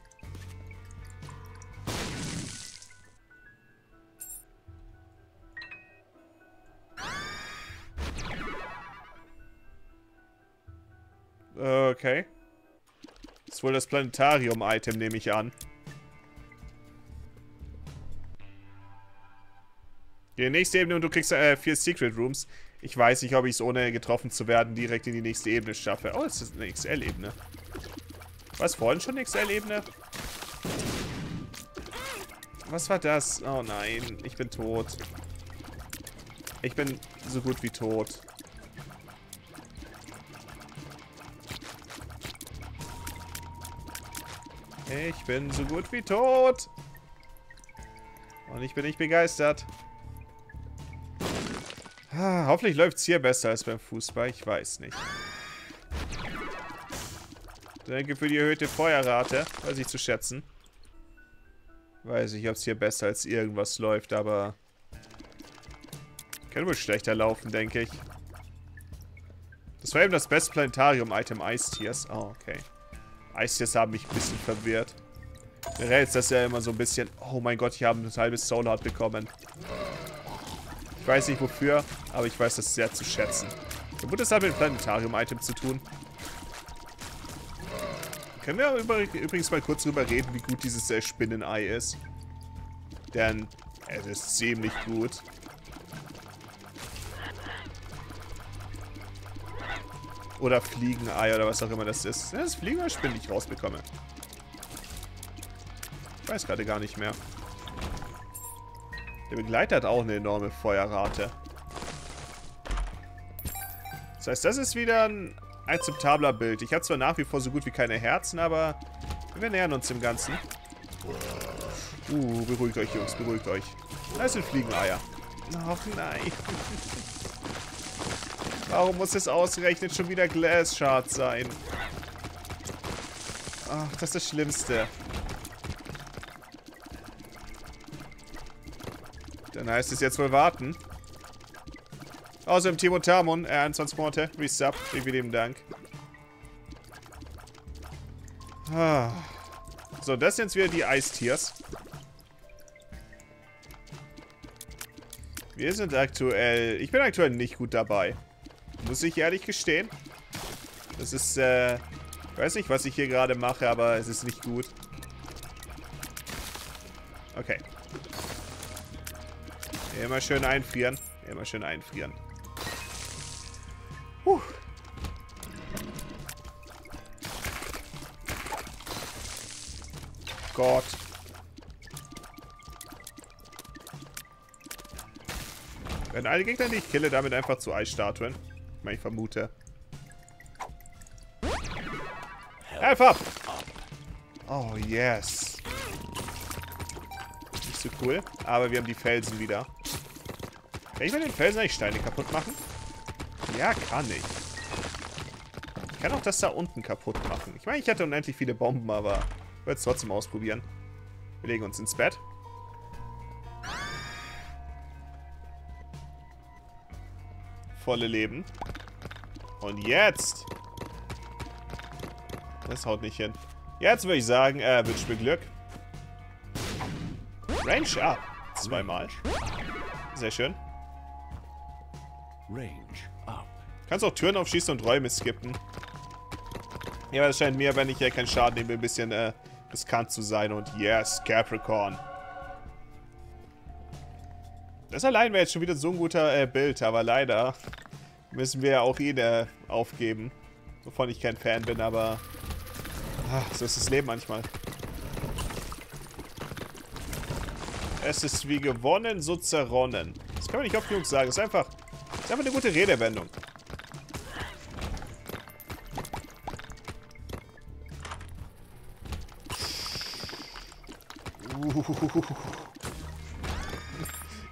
Okay. Ist wohl das Planetarium-Item, nehme ich an. Die nächste Ebene und du kriegst äh, vier Secret Rooms. Ich weiß nicht, ob ich es ohne getroffen zu werden direkt in die nächste Ebene schaffe. Oh, es ist eine XL-Ebene. War es vorhin schon eine XL-Ebene? Was war das? Oh nein, ich bin tot. Ich bin so gut wie tot. Ich bin so gut wie tot. Und ich bin nicht begeistert. Ah, hoffentlich läuft es hier besser als beim Fußball. Ich weiß nicht. Danke für die erhöhte Feuerrate. Weiß ich zu schätzen. Weiß ich, ob es hier besser als irgendwas läuft, aber... Kann wohl schlechter laufen, denke ich. Das war eben das beste Planetarium-Item Eistiers. Oh, okay. Eistiers haben mich ein bisschen verwirrt. Generell ist das ja immer so ein bisschen... Oh mein Gott, ich habe ein halbes Soul Heart bekommen. Ich weiß nicht wofür, aber ich weiß das sehr zu schätzen. Vermutlich hat mit dem Planetarium-Item zu tun. Können wir übrigens mal kurz drüber reden, wie gut dieses äh, Spinnenei ist. Denn es ist ziemlich gut. Oder Fliegenei oder was auch immer das ist. Das ist Fliegen oder Spinnen, die ich rausbekomme. Ich weiß gerade gar nicht mehr. Der Begleiter hat auch eine enorme Feuerrate. Das heißt, das ist wieder ein akzeptabler Bild. Ich habe zwar nach wie vor so gut wie keine Herzen, aber wir nähern uns dem Ganzen. Uh, beruhigt euch, Jungs, beruhigt euch. Das sind Fliegeneier. Ach nein. [laughs] Warum muss es ausgerechnet schon wieder Glass Shard sein? Ach, das ist das Schlimmste. Dann heißt es jetzt wohl warten. Außerdem Timo Tamon, äh, 21 Monate, Resub, vielen lieben Dank. Ah. So, das sind jetzt wieder die Eistiers. Wir sind aktuell... Ich bin aktuell nicht gut dabei. Muss ich ehrlich gestehen. Das ist, äh... Ich weiß nicht, was ich hier gerade mache, aber es ist nicht gut. Okay. Immer schön einfrieren. Immer schön einfrieren. Puh. Gott. Werden alle Gegner, die ich kille, damit einfach zu Eisstatuen? Ich ich vermute. Up! Oh, yes. Nicht so cool. Aber wir haben die Felsen wieder. Kann ich mit den Felsen eigentlich Steine kaputt machen? Ja, kann ich. Ich kann auch das da unten kaputt machen. Ich meine, ich hatte unendlich viele Bomben, aber ich werde es trotzdem ausprobieren. Wir legen uns ins Bett. Volle Leben. Und jetzt. Das haut nicht hin. Jetzt würde ich sagen, äh, wünsch mir Glück. Range up. Zweimal. Sehr schön. Kannst auch Türen aufschießen und Räume skippen. Ja, aber das scheint mir, wenn ich hier keinen Schaden nehme, ein bisschen äh, riskant zu sein. Und yes, Capricorn. Das allein wäre jetzt schon wieder so ein guter äh, Bild, aber leider müssen wir ja auch ihn äh, aufgeben. Wovon ich kein Fan bin, aber ach, so ist das Leben manchmal. Es ist wie gewonnen, so zerronnen. Das kann man nicht oft genug sagen. Das ist einfach, ist einfach eine gute Redewendung.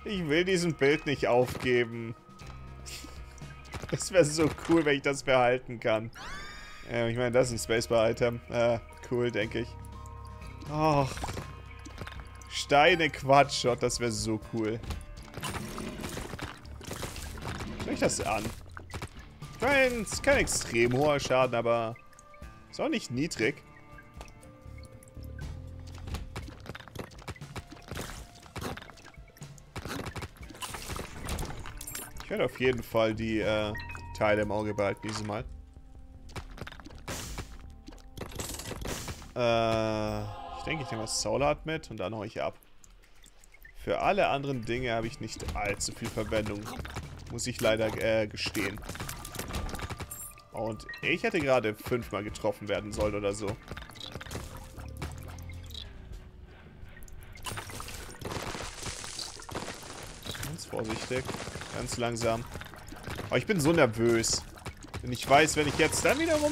Ich will diesen Bild nicht aufgeben. Das wäre so cool, wenn ich das behalten kann. Ja, ich meine, das ist ein Spacebar-Item. Äh, cool, denke ich. Och. Steine Quatschshot, das wäre so cool. Das an? Ist kein extrem hoher Schaden, aber ist auch nicht niedrig. Ich werde auf jeden Fall die äh, Teile im Auge behalten dieses Mal. Äh, ich denke, ich nehme das Soulard mit und dann hau ich ab. Für alle anderen Dinge habe ich nicht allzu viel Verwendung. Muss ich leider äh, gestehen. Und ich hätte gerade fünfmal getroffen werden sollen oder so. Ganz vorsichtig. Ganz langsam. Aber ich bin so nervös. Denn ich weiß, wenn ich jetzt dann wiederum...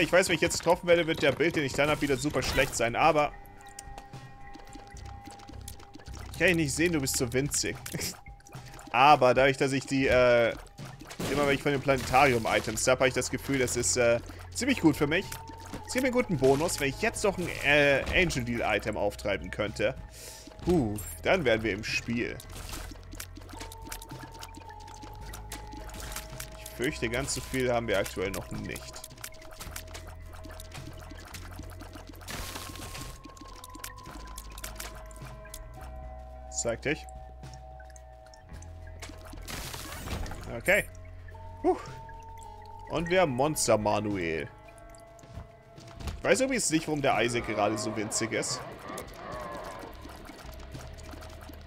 Ich weiß, wenn ich jetzt getroffen werde, wird der Bild, den ich dann habe, wieder super schlecht sein. Aber... Ich kann dich nicht sehen, du bist so winzig. [laughs] aber dadurch, dass ich die, äh... Immer wenn ich von den Planetarium-Items habe, habe ich das Gefühl, das ist, äh, ziemlich gut für mich. Es gibt mir einen guten Bonus, wenn ich jetzt noch ein äh, Angel Deal-Item auftreiben könnte. Puh, dann wären wir im Spiel. Ich fürchte, ganz so viel haben wir aktuell noch nicht. Zeig dich. Okay. Puh. Und wir haben Monster Manuel. Ich weiß übrigens nicht, warum der Isaac gerade so winzig ist.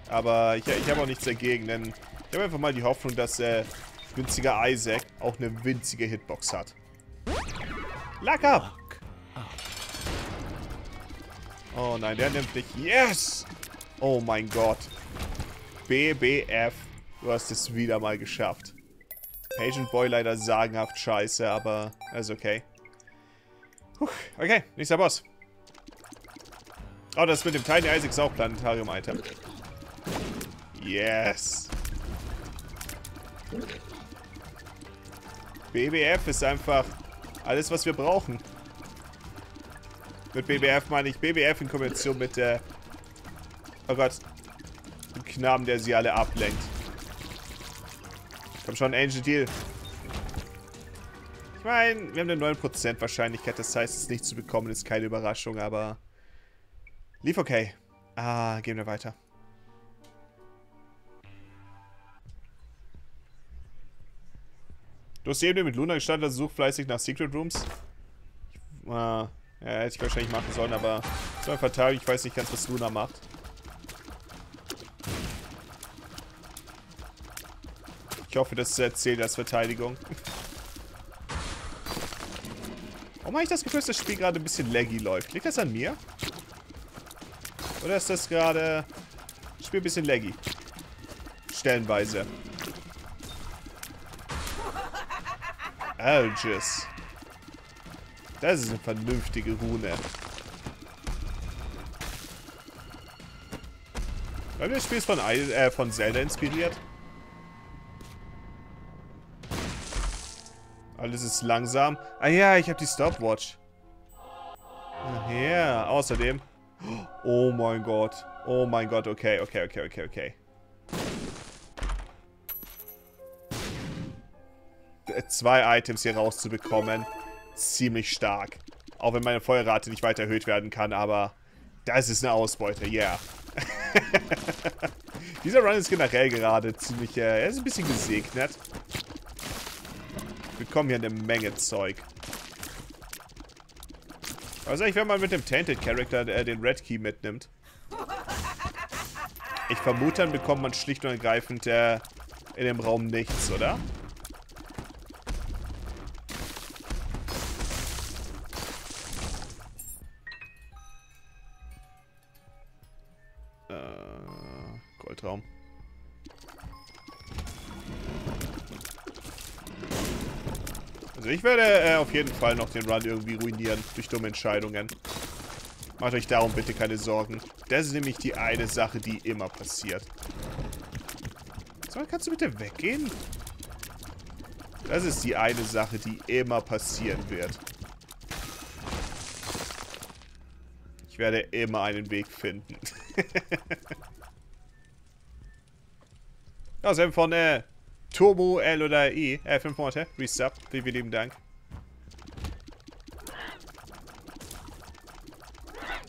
Aber ich, ich habe auch nichts dagegen, denn ich habe einfach mal die Hoffnung, dass äh, winziger Isaac auch eine winzige Hitbox hat. Luck up! Oh nein, der nimmt dich. Yes! Oh mein Gott. BBF. Du hast es wieder mal geschafft. Agent Boy leider sagenhaft scheiße, aber ist okay. Puh, okay, nächster Boss. Oh, das mit dem Tiny Isaac ist auch Planetarium-Item. Yes. BBF ist einfach alles, was wir brauchen. Mit BBF meine ich BBF in Kombination mit der... Oh Gott. Dem Knaben, der sie alle ablenkt. Komm schon, Angel Deal. Ich meine, wir haben eine 9% Wahrscheinlichkeit. Das heißt, es nicht zu bekommen ist keine Überraschung, aber... Lief okay. Ah, gehen wir weiter. Du hast eben mit Luna gestartet, also such fleißig nach Secret Rooms. Äh, ja, hätte ich wahrscheinlich machen sollen, aber so ein Verteidigung, ich weiß nicht ganz, was Luna macht. Ich hoffe, das zählt als Verteidigung. Warum habe ich das Gefühl, dass das Spiel gerade ein bisschen laggy läuft? Liegt das an mir? Oder ist das gerade... Das Spiel ein bisschen laggy? Stellenweise. Algis. Das ist eine vernünftige Rune. Weil das Spiel ist von, äh, von Zelda inspiriert. Alles ist langsam. Ah ja, ich habe die Stopwatch. Ach ja, außerdem. Oh mein Gott. Oh mein Gott, okay, okay, okay, okay, okay. Zwei Items hier rauszubekommen. Ziemlich stark. Auch wenn meine Feuerrate nicht weiter erhöht werden kann, aber das ist eine Ausbeute, yeah. [laughs] Dieser Run ist generell gerade ziemlich, äh, er ist ein bisschen gesegnet. Wir bekommen hier eine Menge Zeug. Was eigentlich, wenn man mit dem Tainted Character äh, den Red Key mitnimmt? Ich vermute, dann bekommt man schlicht und ergreifend äh, in dem Raum nichts, oder? Goldraum. Also ich werde äh, auf jeden Fall noch den Run irgendwie ruinieren durch dumme Entscheidungen. Macht euch darum bitte keine Sorgen. Das ist nämlich die eine Sache, die immer passiert. So, kannst du bitte weggehen? Das ist die eine Sache, die immer passieren wird. Ich werde immer einen Weg finden. [laughs] Ja, Sam von äh, Turbo L oder E. Äh, 5 Monate. Resub. Vielen, lieben Dank.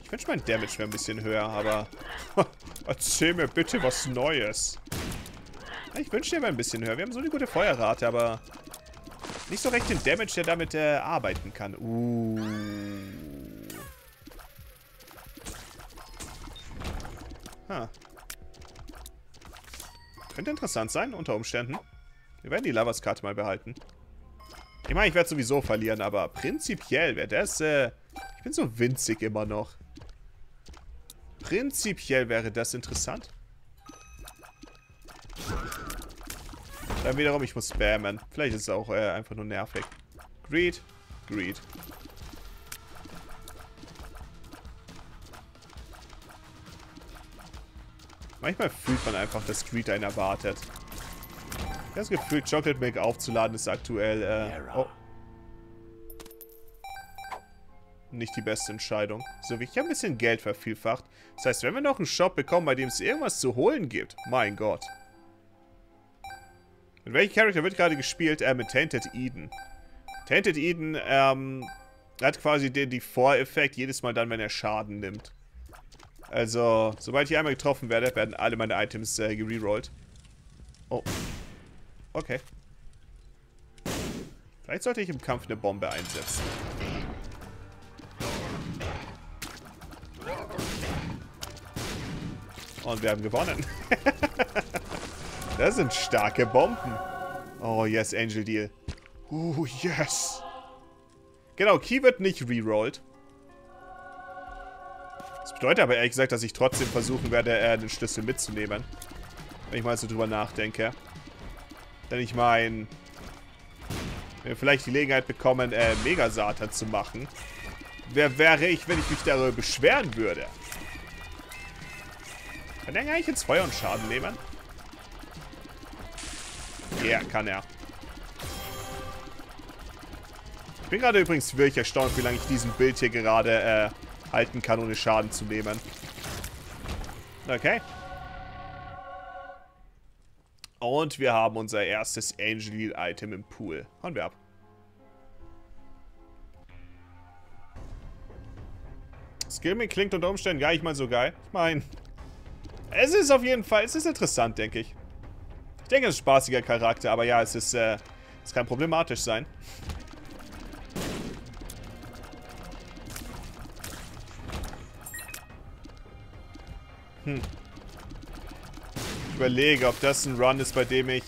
Ich wünsche mein Damage wäre ein bisschen höher, aber... [laughs] Erzähl mir bitte was Neues. Ich wünsche dir mal ein bisschen höher. Wir haben so eine gute Feuerrate, aber... Nicht so recht den Damage, der damit äh, arbeiten kann. Uh. Huh. Könnte interessant sein, unter Umständen. Wir werden die Lovers-Karte mal behalten. Ich meine, ich werde sowieso verlieren, aber prinzipiell wäre das, äh... Ich bin so winzig immer noch. Prinzipiell wäre das interessant. Dann wiederum, ich muss spammen. Vielleicht ist es auch äh, einfach nur nervig. Greed. Greed. Manchmal fühlt man einfach, dass Greed einen erwartet. Das Gefühl, Chocolate Milk aufzuladen ist aktuell, äh, oh. Nicht die beste Entscheidung. So, wie ich habe ein bisschen Geld vervielfacht. Das heißt, wenn wir noch einen Shop bekommen, bei dem es irgendwas zu holen gibt, mein Gott. Mit welchem Charakter wird gerade gespielt? Äh, mit Tainted Eden. Tainted Eden, ähm, hat quasi den Default-Effekt jedes Mal dann, wenn er Schaden nimmt. Also, sobald ich einmal getroffen werde, werden alle meine Items äh, gererollt. Oh. Okay. Vielleicht sollte ich im Kampf eine Bombe einsetzen. Und wir haben gewonnen. [laughs] das sind starke Bomben. Oh, yes, Angel Deal. Uh, yes. Genau, Key wird nicht rerollt. Das bedeutet aber ehrlich gesagt, dass ich trotzdem versuchen werde, den Schlüssel mitzunehmen. Wenn ich mal so drüber nachdenke. Denn ich meine, wenn wir vielleicht die Gelegenheit bekommen, äh, Megasatan zu machen, wer wäre ich, wenn ich mich darüber beschweren würde? Kann der eigentlich ins Feuer und Schaden nehmen? Ja, kann er. Ich bin gerade übrigens wirklich erstaunt, wie lange ich diesen Bild hier gerade äh, halten kann, ohne Schaden zu nehmen. Okay. Und wir haben unser erstes Angel-Item im Pool. Hauen wir ab. Skillming klingt unter Umständen gar nicht mal so geil. Ich meine, es ist auf jeden Fall, es ist interessant, denke ich. Ich denke, es ist ein spaßiger Charakter, aber ja, es ist, äh, es kann problematisch sein. Hm. Überlege, ob das ein Run ist, bei dem ich...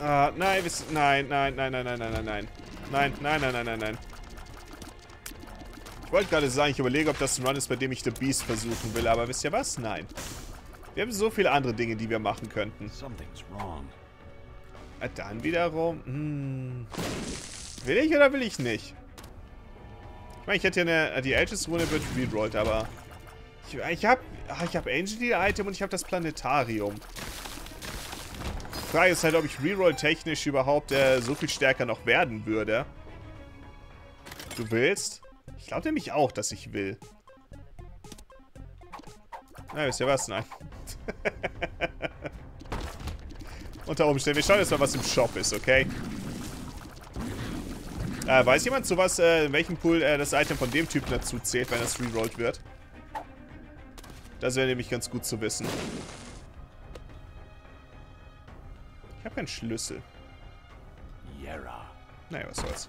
Ah, nein, nein, nein, nein, nein, nein, nein, nein, nein. Nein, nein, nein, nein, nein, nein. Ich wollte gerade sagen, ich überlege, ob das ein Run ist, bei dem ich The Beast versuchen will, aber wisst ihr was? Nein. Wir haben so viele andere Dinge, die wir machen könnten. Ah, dann wiederum... Hm. Will ich oder will ich nicht? Ich meine, ich hätte ja eine... Die Aegis-Rune wird rerollt, aber... Ich, ich habe ah, ich hab Angel-Item und ich habe das Planetarium. Frage ist halt, ob ich Reroll-technisch überhaupt äh, so viel stärker noch werden würde. Du willst? Ich glaube nämlich auch, dass ich will. Na, wisst ihr was? Nein. [laughs] Unter Umständen. Wir schauen jetzt mal, was im Shop ist, okay? Äh, weiß jemand zu äh, in welchem Pool äh, das Item von dem Typen dazu zählt, wenn es rerollt wird? Das wäre nämlich ganz gut zu wissen. Ich habe keinen Schlüssel.
Yera.
Naja, was soll's.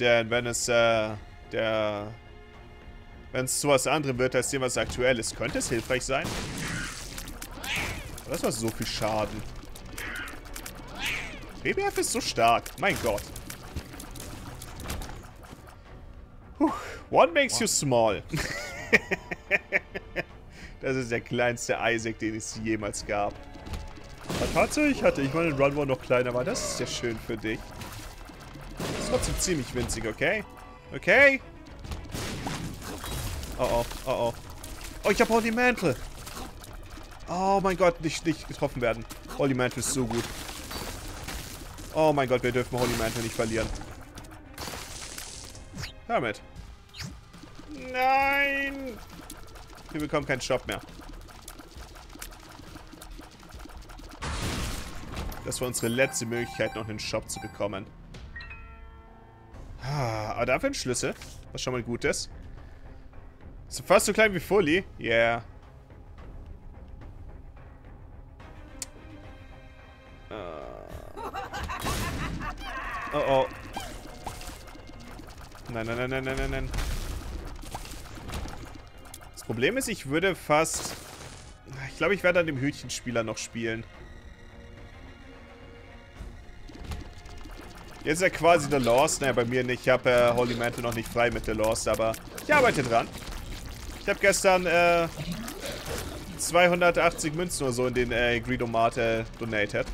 Denn wenn es, äh, der... Wenn es zu was anderem wird, als dem, was aktuell ist, könnte es hilfreich sein. Das war so viel Schaden. BBF ist so stark. Mein Gott. One makes you small. [laughs] das ist der kleinste Isaac, den es jemals gab. Aber tatsächlich hatte ich meinen Run, wo noch kleiner war. Das ist ja schön für dich. Das ist trotzdem ziemlich winzig, okay? Okay? Oh oh, oh oh. Oh, ich habe Holy Mantle. Oh mein Gott, nicht, nicht getroffen werden. Holy Mantle ist so gut. Oh mein Gott, wir dürfen Holy Mantle nicht verlieren. Damit. Nein! Wir bekommen keinen Shop mehr. Das war unsere letzte Möglichkeit, noch einen Shop zu bekommen. Aber dafür ein Schlüssel, was schon mal gut ist. Ist fast so klein wie Fully. Yeah. Oh oh. Nein, nein, nein, nein, nein, nein, nein. Das Problem ist, ich würde fast... Ich glaube, ich werde an dem Hütchenspieler noch spielen. Jetzt ist er quasi der Lost. Naja, bei mir nicht. Ich habe äh, Holy Mantle noch nicht frei mit der Lost, aber ich arbeite dran. Ich habe gestern äh, 280 Münzen oder so in den äh, Greedomat äh, donated.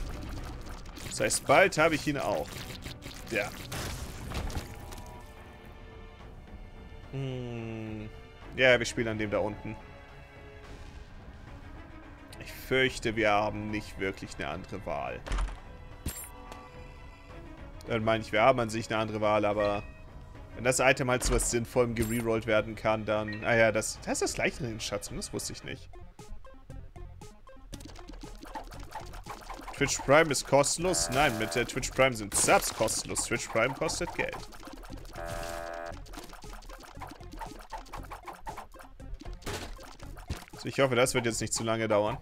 Das heißt, bald habe ich ihn auch. Ja. Hm. Ja, wir spielen an dem da unten. Ich fürchte, wir haben nicht wirklich eine andere Wahl. Dann meine ich, wir haben an sich eine andere Wahl, aber wenn das Item halt zu was Sinnvollem gererollt werden kann, dann... Ah ja, das, das ist das gleiche in den Schatzung, das wusste ich nicht. Twitch Prime ist kostenlos? Nein, mit der Twitch Prime sind Subs kostenlos. Twitch Prime kostet Geld. Ich hoffe, das wird jetzt nicht zu lange dauern.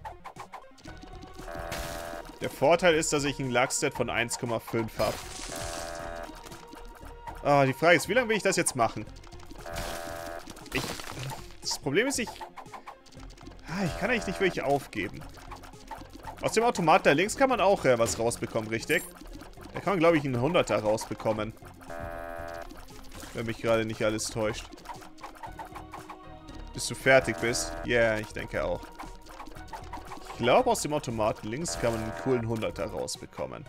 Der Vorteil ist, dass ich einen Luckstat von 1,5 habe. Ah, die Frage ist, wie lange will ich das jetzt machen? Ich... Das Problem ist, ich... Ah, ich kann eigentlich nicht wirklich aufgeben. Aus dem Automat da links kann man auch äh, was rausbekommen, richtig? Da kann man, glaube ich, einen 100er rausbekommen. Wenn mich gerade nicht alles täuscht. Bis du fertig bist? Ja, yeah, ich denke auch. Ich glaube, aus dem Automaten links kann man einen coolen 100er rausbekommen.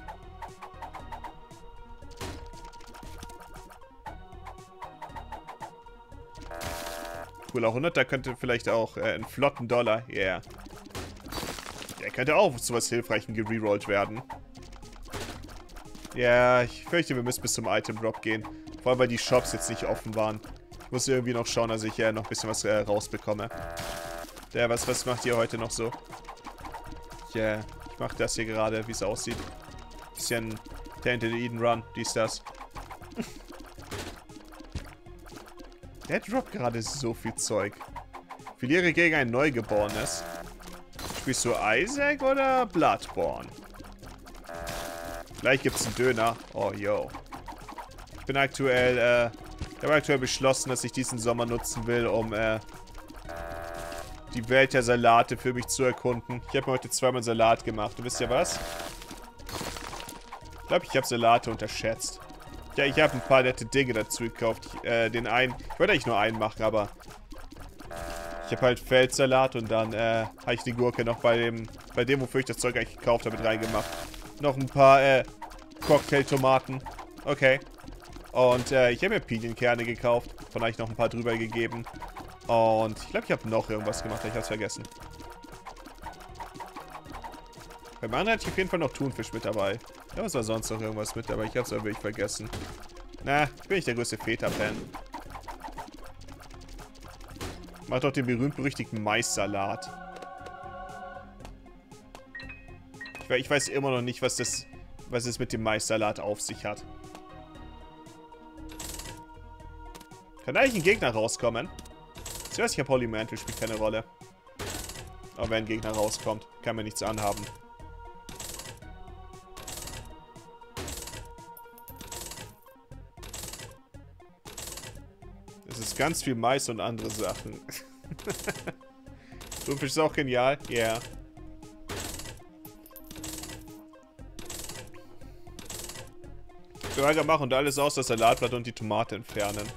Cooler 100er könnte vielleicht auch äh, einen flotten Dollar. Yeah. Der könnte auch zu was Hilfreichem gererollt werden. Ja, ich fürchte, wir müssen bis zum Item Drop gehen. Vor allem, weil die Shops jetzt nicht offen waren. Ich muss irgendwie noch schauen, dass ich äh, noch ein bisschen was äh, rausbekomme. Der, was, was macht ihr heute noch so? Ja, ich mache das hier gerade, wie es aussieht. Bisschen Tainted Eden Run, dies, das. [laughs] Der droppt gerade so viel Zeug. Verliere gegen ein Neugeborenes. Spielst du Isaac oder Bloodborne? Gleich gibt es einen Döner. Oh, yo. Ich bin aktuell, äh, ich habe aktuell beschlossen, dass ich diesen Sommer nutzen will, um, äh, die Welt der Salate für mich zu erkunden. Ich habe heute zweimal Salat gemacht. Und wisst ihr was? Ich glaube, ich habe Salate unterschätzt. Ja, ich habe ein paar nette Dinge dazu gekauft. Ich, äh, den einen, ich wollte eigentlich nur einen machen, aber ich habe halt Feldsalat und dann äh, habe ich die Gurke noch bei dem, bei dem, wofür ich das Zeug eigentlich gekauft habe, mit reingemacht. Noch ein paar äh, Cocktailtomaten. Okay. Und äh, ich habe mir Pinienkerne gekauft. Von ich noch ein paar drüber gegeben. Und ich glaube, ich habe noch irgendwas gemacht. Ich habe es vergessen. Beim anderen hatte ich auf jeden Fall noch Thunfisch mit dabei. Was war sonst noch irgendwas mit dabei? Ich habe es aber wirklich vergessen. Na, ich bin nicht der größte Feta-Fan. Mach doch den berühmt-berüchtigten Maissalat. Ich, ich, weiß immer noch nicht, was das, was es mit dem Maissalat auf sich hat. Kann eigentlich ein Gegner rauskommen? Ich weiß, ich habe Holy Mantle, spielt keine Rolle. Aber wenn ein Gegner rauskommt, kann mir nichts anhaben. Es ist ganz viel Mais und andere Sachen. [laughs] Thunfisch ist auch genial. Ja. Yeah. Burger machen und alles aus das Salatblatt und die Tomate entfernen.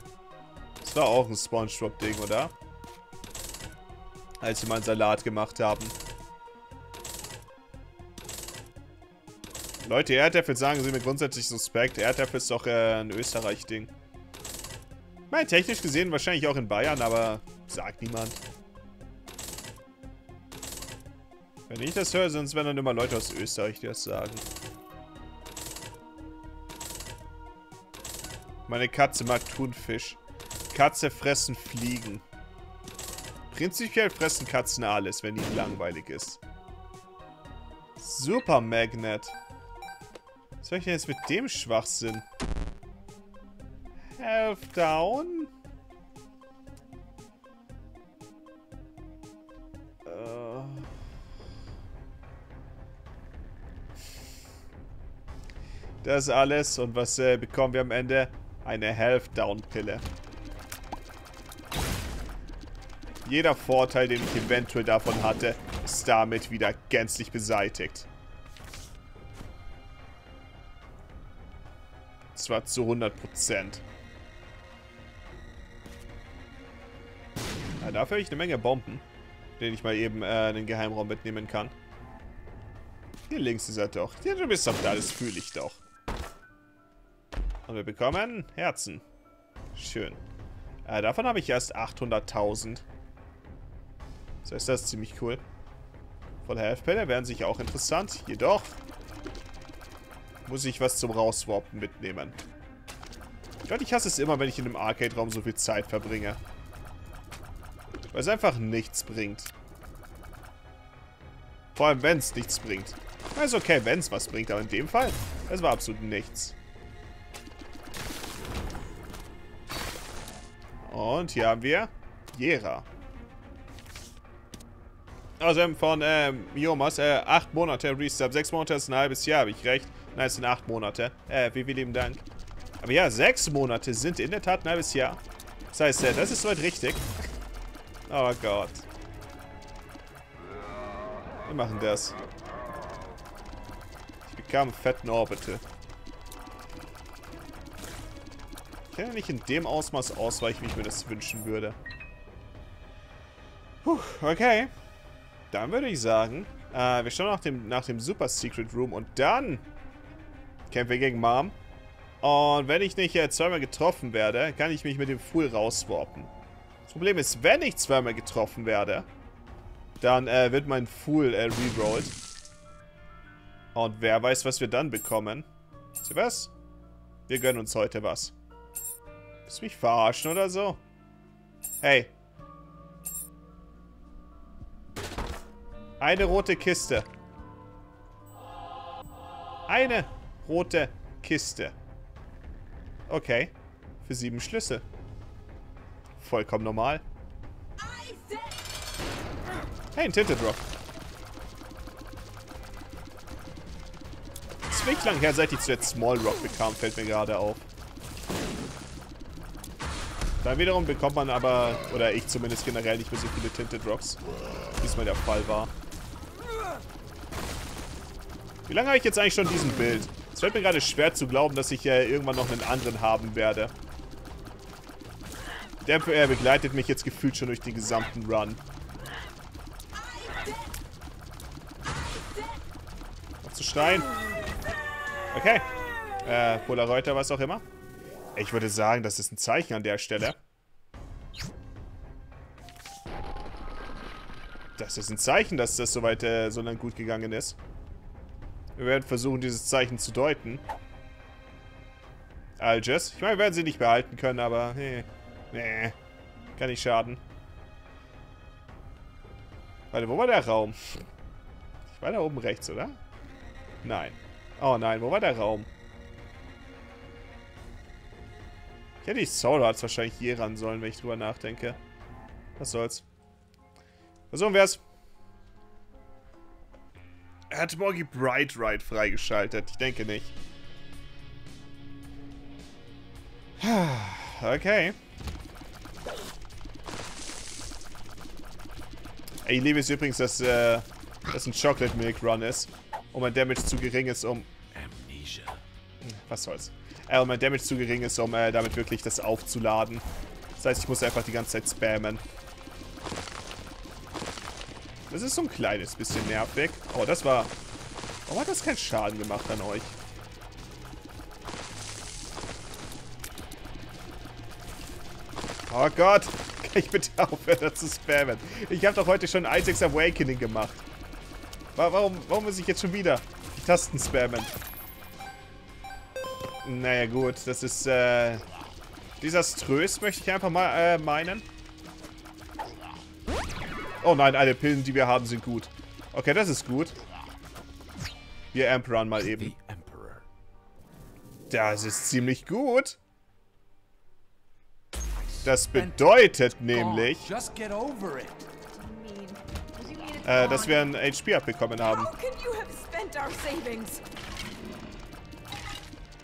War auch ein Spongebob-Ding, oder? Als sie mal einen Salat gemacht haben. Leute, Erdäpfel sagen sie mir grundsätzlich suspekt. Erdäpfel ist doch äh, ein Österreich-Ding. Mal technisch gesehen wahrscheinlich auch in Bayern, aber sagt niemand. Wenn ich das höre, sonst werden dann immer Leute aus Österreich, die das sagen. Meine Katze mag Thunfisch. Katze fressen Fliegen. Prinzipiell fressen Katzen alles, wenn ihnen langweilig ist. Super Magnet. Was soll ich denn jetzt mit dem Schwachsinn? Half down? Äh. Das alles. Und was äh, bekommen wir am Ende? Eine Half-Down-Pille. Jeder Vorteil, den ich eventuell davon hatte, ist damit wieder gänzlich beseitigt. Zwar zu 100%. Ja, dafür habe ich eine Menge Bomben, den ich mal eben äh, den Geheimraum mitnehmen kann. Hier links ist er doch. Ja, du bist doch da, das fühle ich doch. Und wir bekommen Herzen. Schön. Äh, davon habe ich erst 800.000. Das heißt, das ist ziemlich cool. Volle Health-Pille wären sich auch interessant. Jedoch muss ich was zum Rauswarpen mitnehmen. Gott, ich hasse es immer, wenn ich in einem Arcade-Raum so viel Zeit verbringe. Weil es einfach nichts bringt. Vor allem, wenn es nichts bringt. ist okay, wenn es was bringt, aber in dem Fall, es war absolut nichts. Und hier haben wir Jera. Also von ähm, Miomas, äh, 8 Monate Resub. 6 Monate ist ein halbes Jahr, habe ich recht? Nein, es sind 8 Monate. Äh, wie lieben Dank. Aber ja, 6 Monate sind in der Tat ein halbes Jahr. Das heißt, äh, das ist soweit richtig. Oh Gott. Wir machen das. Ich bekam einen fetten Orbital. Ich kann ja nicht in dem Ausmaß ausweichen, wie ich mir das wünschen würde. Puh, okay. Dann würde ich sagen, äh, wir schauen nach dem, nach dem Super Secret Room und dann kämpfen wir gegen Mom. Und wenn ich nicht äh, zweimal getroffen werde, kann ich mich mit dem Fool rauswarpen. Das Problem ist, wenn ich zweimal getroffen werde, dann äh, wird mein Fool äh, rerollt. Und wer weiß, was wir dann bekommen. Wisst was? Wir gönnen uns heute was. Willst du mich verarschen oder so? Hey. Eine rote Kiste. Eine rote Kiste. Okay. Für sieben Schlüssel. Vollkommen normal. Hey, ein Tinted Rock. Es ist lang her, seit ich zuletzt Small Rock bekam, fällt mir gerade auf. Da wiederum bekommt man aber, oder ich zumindest generell nicht mehr so viele Tinted Rocks, wie es mal der Fall war. Wie lange habe ich jetzt eigentlich schon diesen Bild? Es fällt mir gerade schwer zu glauben, dass ich äh, irgendwann noch einen anderen haben werde. Der er begleitet mich jetzt gefühlt schon durch den gesamten Run. Noch zu schreien. Okay. Äh, Polaroid, was auch immer. Ich würde sagen, das ist ein Zeichen an der Stelle. Das ist ein Zeichen, dass das soweit äh, so lang gut gegangen ist. Wir werden versuchen, dieses Zeichen zu deuten. Alges. Ich meine, wir werden sie nicht behalten können, aber... Nee. Nee. Kann nicht schaden. Warte, wo war der Raum? Ich war da oben rechts, oder? Nein. Oh nein, wo war der Raum? Ich hätte die Soul Hearts wahrscheinlich hier ran sollen, wenn ich drüber nachdenke. Was soll's. Versuchen wir es. Hat Morgy Bright Ride freigeschaltet? Ich denke nicht. [sighs] Okay. Ich liebe es übrigens, dass äh, das ein Chocolate Milk Run ist. Und mein Damage zu gering ist, um...
Amnesia.
Was soll's. Äh, und mein Damage zu gering ist, um äh, damit wirklich das aufzuladen. Das heißt, ich muss einfach die ganze Zeit spammen. Das ist so ein kleines bisschen nervig. Oh, das war... Warum hat das keinen Schaden gemacht an euch? Oh Gott. Kann [laughs] ich bitte aufhören zu spammen? Ich habe doch heute schon Isaac's Awakening gemacht. Warum, warum muss ich jetzt schon wieder die Tasten spammen? Naja gut, das ist äh, desaströs, möchte ich einfach mal äh, meinen. Oh nein, alle Pillen, die wir haben, sind gut. Okay, das ist gut. Wir Emperor mal eben. Das ist ziemlich gut. Das bedeutet nämlich, äh, dass wir ein HP abbekommen haben.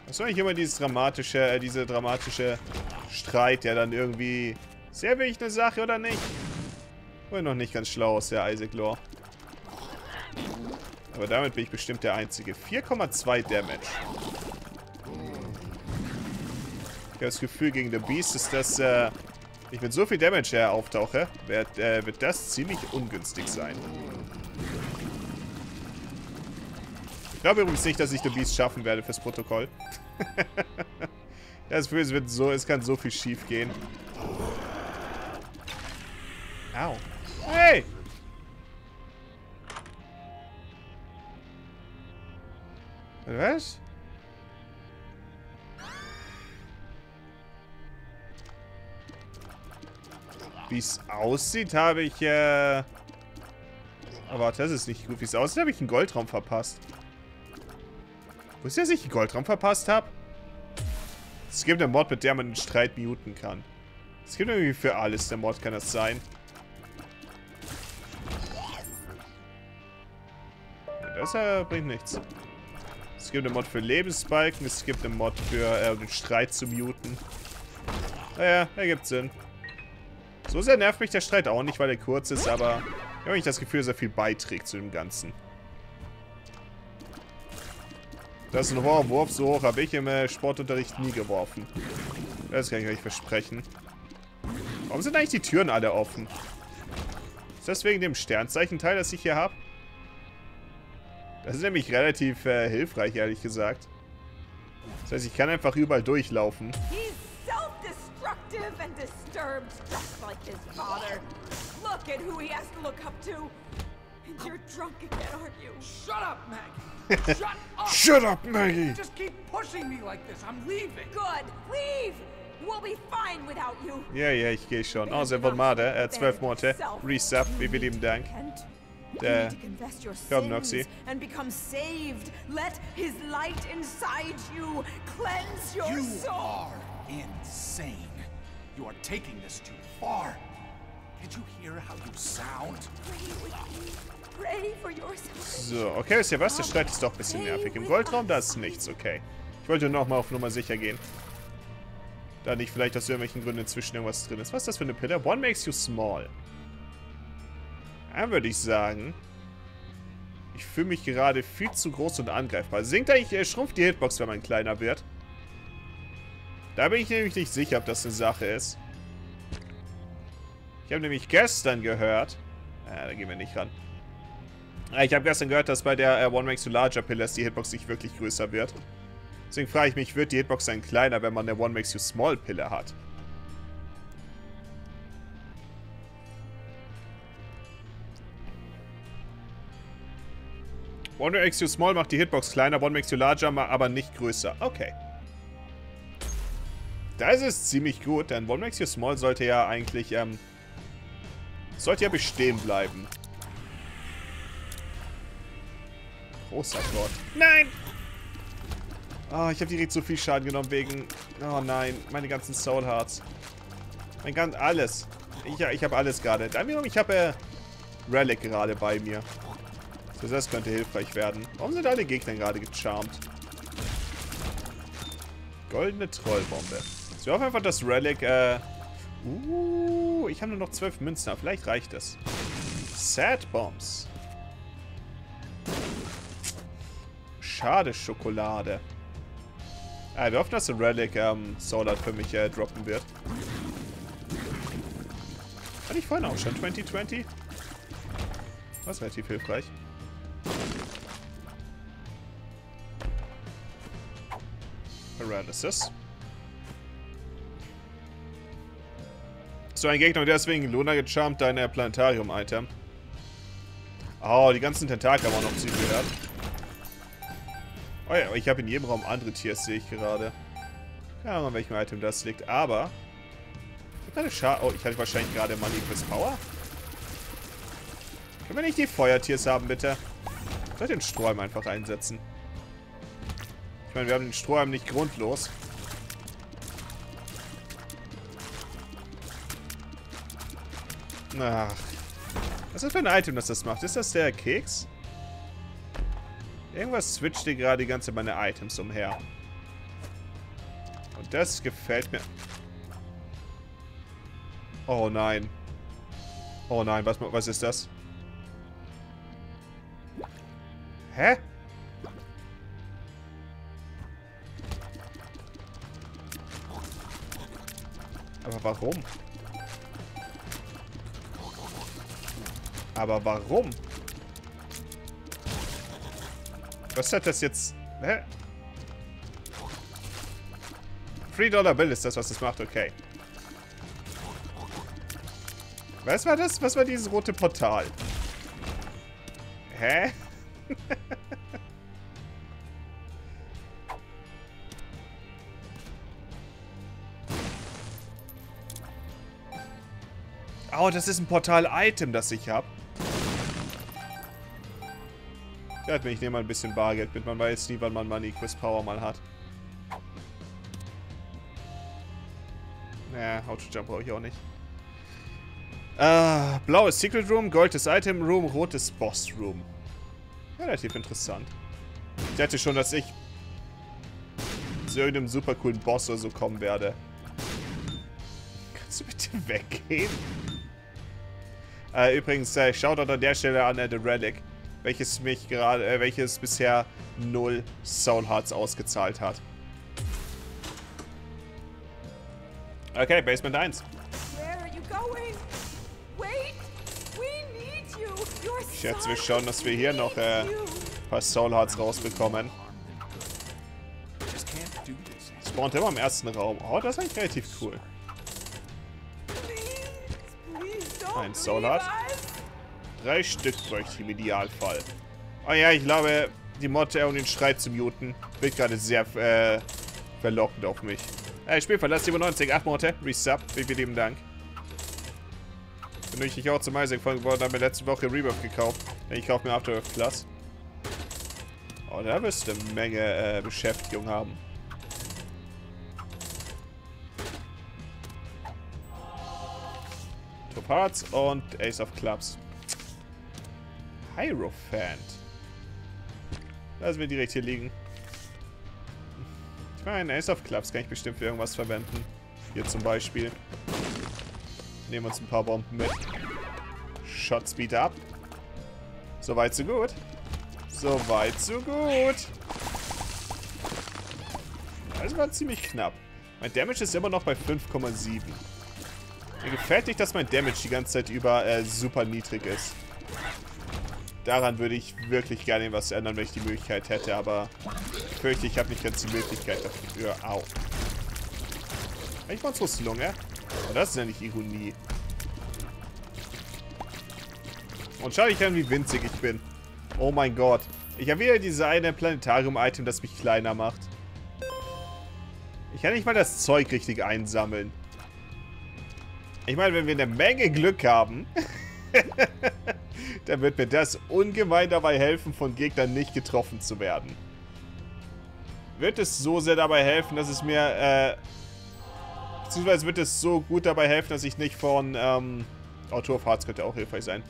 Was soll ich immer dieses dramatische, äh, diese dramatische Streit, der dann irgendwie... Sehr wirklich eine Sache oder nicht? Wohl noch nicht ganz schlau aus der Isaac Lore. Aber damit bin ich bestimmt der Einzige. 4,2 Damage. Ich habe das Gefühl, gegen The Beast ist das, äh, ich mit so viel Damage her auftauche, wird, äh, wird das ziemlich ungünstig sein. Ich glaube übrigens nicht, dass ich The Beast schaffen werde fürs Protokoll. [laughs] das Gefühl, es wird so, es kann so viel schief gehen. Au. Hey! Was? Wie es aussieht, habe ich, äh... Oh, warte, das ist nicht gut. Wie es aussieht, habe ich einen Goldraum verpasst. Wo ist der, dass ich einen Goldraum verpasst habe? Es gibt eine Mod, mit der man den Streit muten kann. Es gibt irgendwie für alles der Mod, kann das sein. Das äh, bringt nichts. Es gibt eine Mod für Lebensbalken, es gibt eine Mod für äh, den Streit zu muten. Naja, ergibt Sinn. So sehr nervt mich der Streit auch nicht, weil er kurz ist, aber ich habe nicht das Gefühl, dass er viel beiträgt zu dem Ganzen. Das ist ein hoher Wurf, so hoch habe ich im äh, Sportunterricht nie geworfen. Das kann ich euch versprechen. Warum sind eigentlich die Türen alle offen? Ist das wegen dem Sternzeichenteil, das ich hier habe? Das ist nämlich relativ äh, hilfreich, ehrlich gesagt. Das heißt, ich kann einfach überall durchlaufen.
He's self-destructive and disturbed, just like his father. Look at who he has to look up to. And you're drunk again, aren't you?
Shut up, Maggie. [laughs] Shut up.
Shut up, Maggie!
Just keep pushing me like this. I'm leaving.
Good. Leave. We'll be fine without you.
Ja, ja, ich gehe schon. Oh, sehr Made. Äh, zwölf Monate. Resub. Wie viel lieben Dank.
Repent.
Der-
You need to confess your
Komm,
sins
Noxy.
and become saved. Let his light inside you cleanse your
You
soul.
are insane. You are taking this too far. Did you hear how you sound?
Pray with me. Pray for your salvation.
So, okay, wisst ihr was? Der Streit ist doch ein bisschen nervig. Im Goldraum, da ist nichts, okay. Ich wollte nochmal auf Nummer sicher gehen. Da nicht vielleicht aus irgendwelchen Gründen inzwischen irgendwas drin ist. Was ist das für eine Pille? One makes you small. Dann würde ich sagen, ich fühle mich gerade viel zu groß und angreifbar. Sinkt eigentlich, äh, schrumpft die Hitbox, wenn man kleiner wird? Da bin ich nämlich nicht sicher, ob das eine Sache ist. Ich habe nämlich gestern gehört... Äh, da gehen wir nicht ran. Äh, Ich habe gestern gehört, dass bei der äh, One Makes You Larger Pille die Hitbox nicht wirklich größer wird. Deswegen frage ich mich, wird die Hitbox dann kleiner, wenn man eine One Makes You Small Pille hat? One Makes You Small macht die Hitbox kleiner, One Makes You Larger, aber nicht größer. Okay. Das ist ziemlich gut, denn One Makes You Small sollte ja eigentlich, ähm, sollte ja bestehen bleiben. Großer Gott. Nein! Oh, ich habe direkt so viel Schaden genommen wegen... Oh nein, meine ganzen Soul Hearts. Mein ganz... Alles. Ich, ich habe alles gerade. Dann wiederum, ich habe äh, Relic gerade bei mir. Das Das könnte hilfreich werden. Warum sind alle Gegner gerade gecharmt? Goldene Trollbombe. Ich hoffe einfach, dass Relic, äh... Uh, ich habe nur noch zwölf Münzen. Vielleicht reicht es. Sad Bombs. Schade Schokolade. Ah, wir hoffen, dass ein Relic ähm, Solar für mich äh, droppen wird. Hatte ich vorhin auch schon 2020? Das ist relativ hilfreich. Paralysis. So ein Gegner deswegen Luna gecharmt dein Planetarium-Item. Oh, die ganzen Tentakel haben auch noch zu ihm gehört. Oh ja, ich habe in jedem Raum andere Tiers, sehe ich gerade. Keine Ahnung, an welchem Item das liegt, aber... Ich oh, ich hatte wahrscheinlich gerade Money fürs Power. Können wir nicht die Feuertiers haben, bitte? Ich soll den Strohhalm einfach einsetzen. Ich meine, wir haben den Strohhalm nicht grundlos. Ach. Was ist das für ein Item, das das macht? Ist das der Keks? Irgendwas switcht hier gerade die ganze meine Items umher. Und das gefällt mir. Oh nein. Oh nein, was, was ist das? Hä? Aber warum? Aber warum? Was hat das jetzt... Hä? 3 Dollar Bill ist das, was das macht. Okay. Was war das? Was war dieses rote Portal? Hä? Oh, das ist ein Portal-Item, das ich habe. Ja, ich nehme mal ein bisschen Bargeld mit. Man weiß nie, wann man Money Quiz Power mal hat. Naja, Auto-Jump brauche ich auch nicht. Äh, blaues Secret Room, goldes Item Room, rotes Boss Room. Relativ interessant. Ich dachte schon, dass ich zu irgendeinem super coolen Boss oder so kommen werde. Kannst du bitte weggehen? Äh, übrigens, äh, Shoutout an der Stelle an äh, The Relic welches mich gerade, äh, welches bisher null Soul Hearts ausgezahlt hat. Okay, Basement 1. Ich schätze, wir schauen, dass wir hier noch äh, ein paar Soul Hearts rausbekommen. Spawnt immer im ersten Raum. Oh, das ist eigentlich relativ cool. Ein Soul Heart. Drei Stück bräuchte ich im Idealfall. Oh ja, ich glaube, die Motte und den Streit zu muten wird gerade sehr äh, verlockend auf mich. Äh, Spielverlass 97, 8 Monate, Resub, vielen, vielen Dank. Bin ich auch zum Isaac von geworden, habe mir letzte Woche Rebirth gekauft. Ich kaufe mir After Earth. Oh, da wirst du eine Menge äh, Beschäftigung haben. Top Hearts und Ace of Clubs. Hierophant. Lassen wir direkt hier liegen. Ich meine, Ace of Clubs kann ich bestimmt für irgendwas verwenden. Hier zum Beispiel. Nehmen uns ein paar Bomben mit. Shot Speed up. Soweit so gut. Soweit so gut. Das war ziemlich knapp. Mein Damage ist immer noch bei 5,7. Mir gefällt nicht, dass mein Damage die ganze Zeit über äh, super niedrig ist. Daran würde ich wirklich gerne was ändern, wenn ich die Möglichkeit hätte, aber ich fürchte, ich habe nicht ganz die Möglichkeit dafür. Au. Ich war so Slunge. Und das ist ja nicht Ironie. Und schau dich an, wie winzig ich bin. Oh mein Gott. Ich habe wieder diese eine Planetarium-Item, das mich kleiner macht. Ich kann nicht mal das Zeug richtig einsammeln. Ich meine, wenn wir eine Menge Glück haben... [laughs] dann wird mir das ungemein dabei helfen, von Gegnern nicht getroffen zu werden. Wird es so sehr dabei helfen, dass es mir, äh, beziehungsweise wird es so gut dabei helfen, dass ich nicht von, ähm, Autor of Hearts könnte auch hilfreich sein.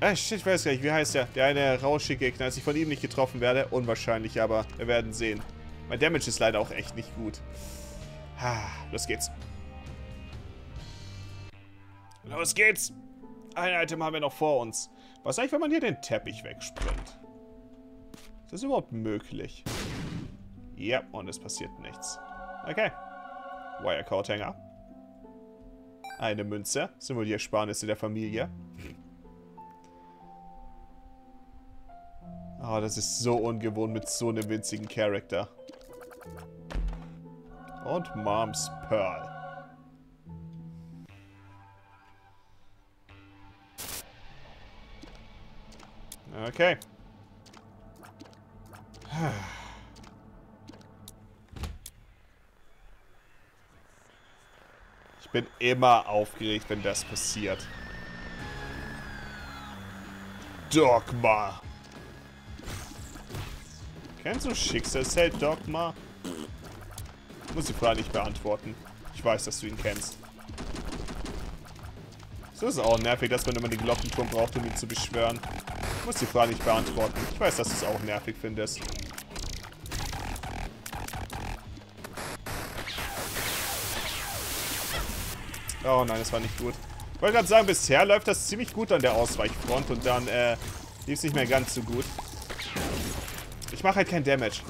Ah, shit, ich weiß gar nicht, wie heißt der? Der eine rauschige Gegner, dass ich von ihm nicht getroffen werde. Unwahrscheinlich, aber wir werden sehen. Mein Damage ist leider auch echt nicht gut. Ah, los geht's. Los geht's! Ein Item haben wir noch vor uns. Was eigentlich, wenn man hier den Teppich wegspringt? Ist das überhaupt möglich? Ja, und es passiert nichts. Okay. Wirecoat-Hänger. Eine Münze. Sind wohl die Ersparnisse der Familie. Oh, das ist so ungewohnt mit so einem winzigen Charakter. Und Moms Pearl. Okay. Ich bin immer aufgeregt, wenn das passiert. Dogma. Kennst du Schicksalsheld Dogma? Muss die Frage nicht beantworten. Ich weiß, dass du ihn kennst. So ist es auch nervig, dass man immer den Glockenturm braucht, um ihn zu beschwören. Ich muss die Frage nicht beantworten. Ich weiß, dass du es auch nervig findest. Oh nein, das war nicht gut. Ich wollte gerade sagen, bisher läuft das ziemlich gut an der Ausweichfront und dann äh, lief es nicht mehr ganz so gut. Ich mache halt kein Damage.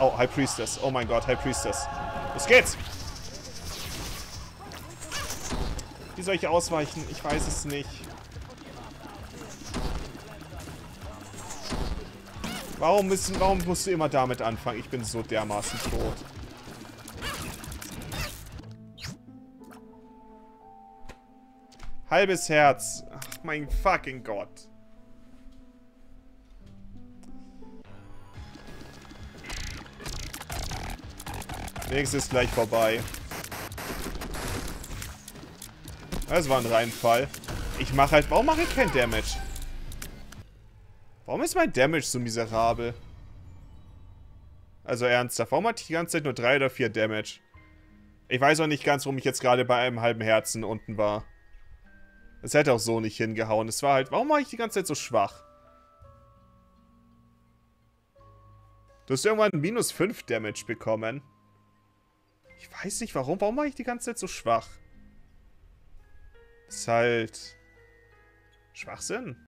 Oh, High Priestess. Oh mein Gott, High Priestess. Los geht's! Wie soll ich ausweichen? Ich weiß es nicht. Warum, müssen, warum musst du immer damit anfangen? Ich bin so dermaßen tot. Halbes Herz. Ach, mein fucking Gott. Nächstes ist gleich vorbei. Das war ein Reinfall. Ich mache halt... Warum mache ich kein Damage? Warum ist mein Damage so miserabel? Also ernsthaft, warum hatte ich die ganze Zeit nur 3 oder 4 Damage? Ich weiß auch nicht ganz, warum ich jetzt gerade bei einem halben Herzen unten war. Es hätte auch so nicht hingehauen. Es war halt... Warum war ich die ganze Zeit so schwach? Du hast irgendwann minus 5 Damage bekommen. Ich weiß nicht warum. Warum war ich die ganze Zeit so schwach? Ist halt... Schwachsinn.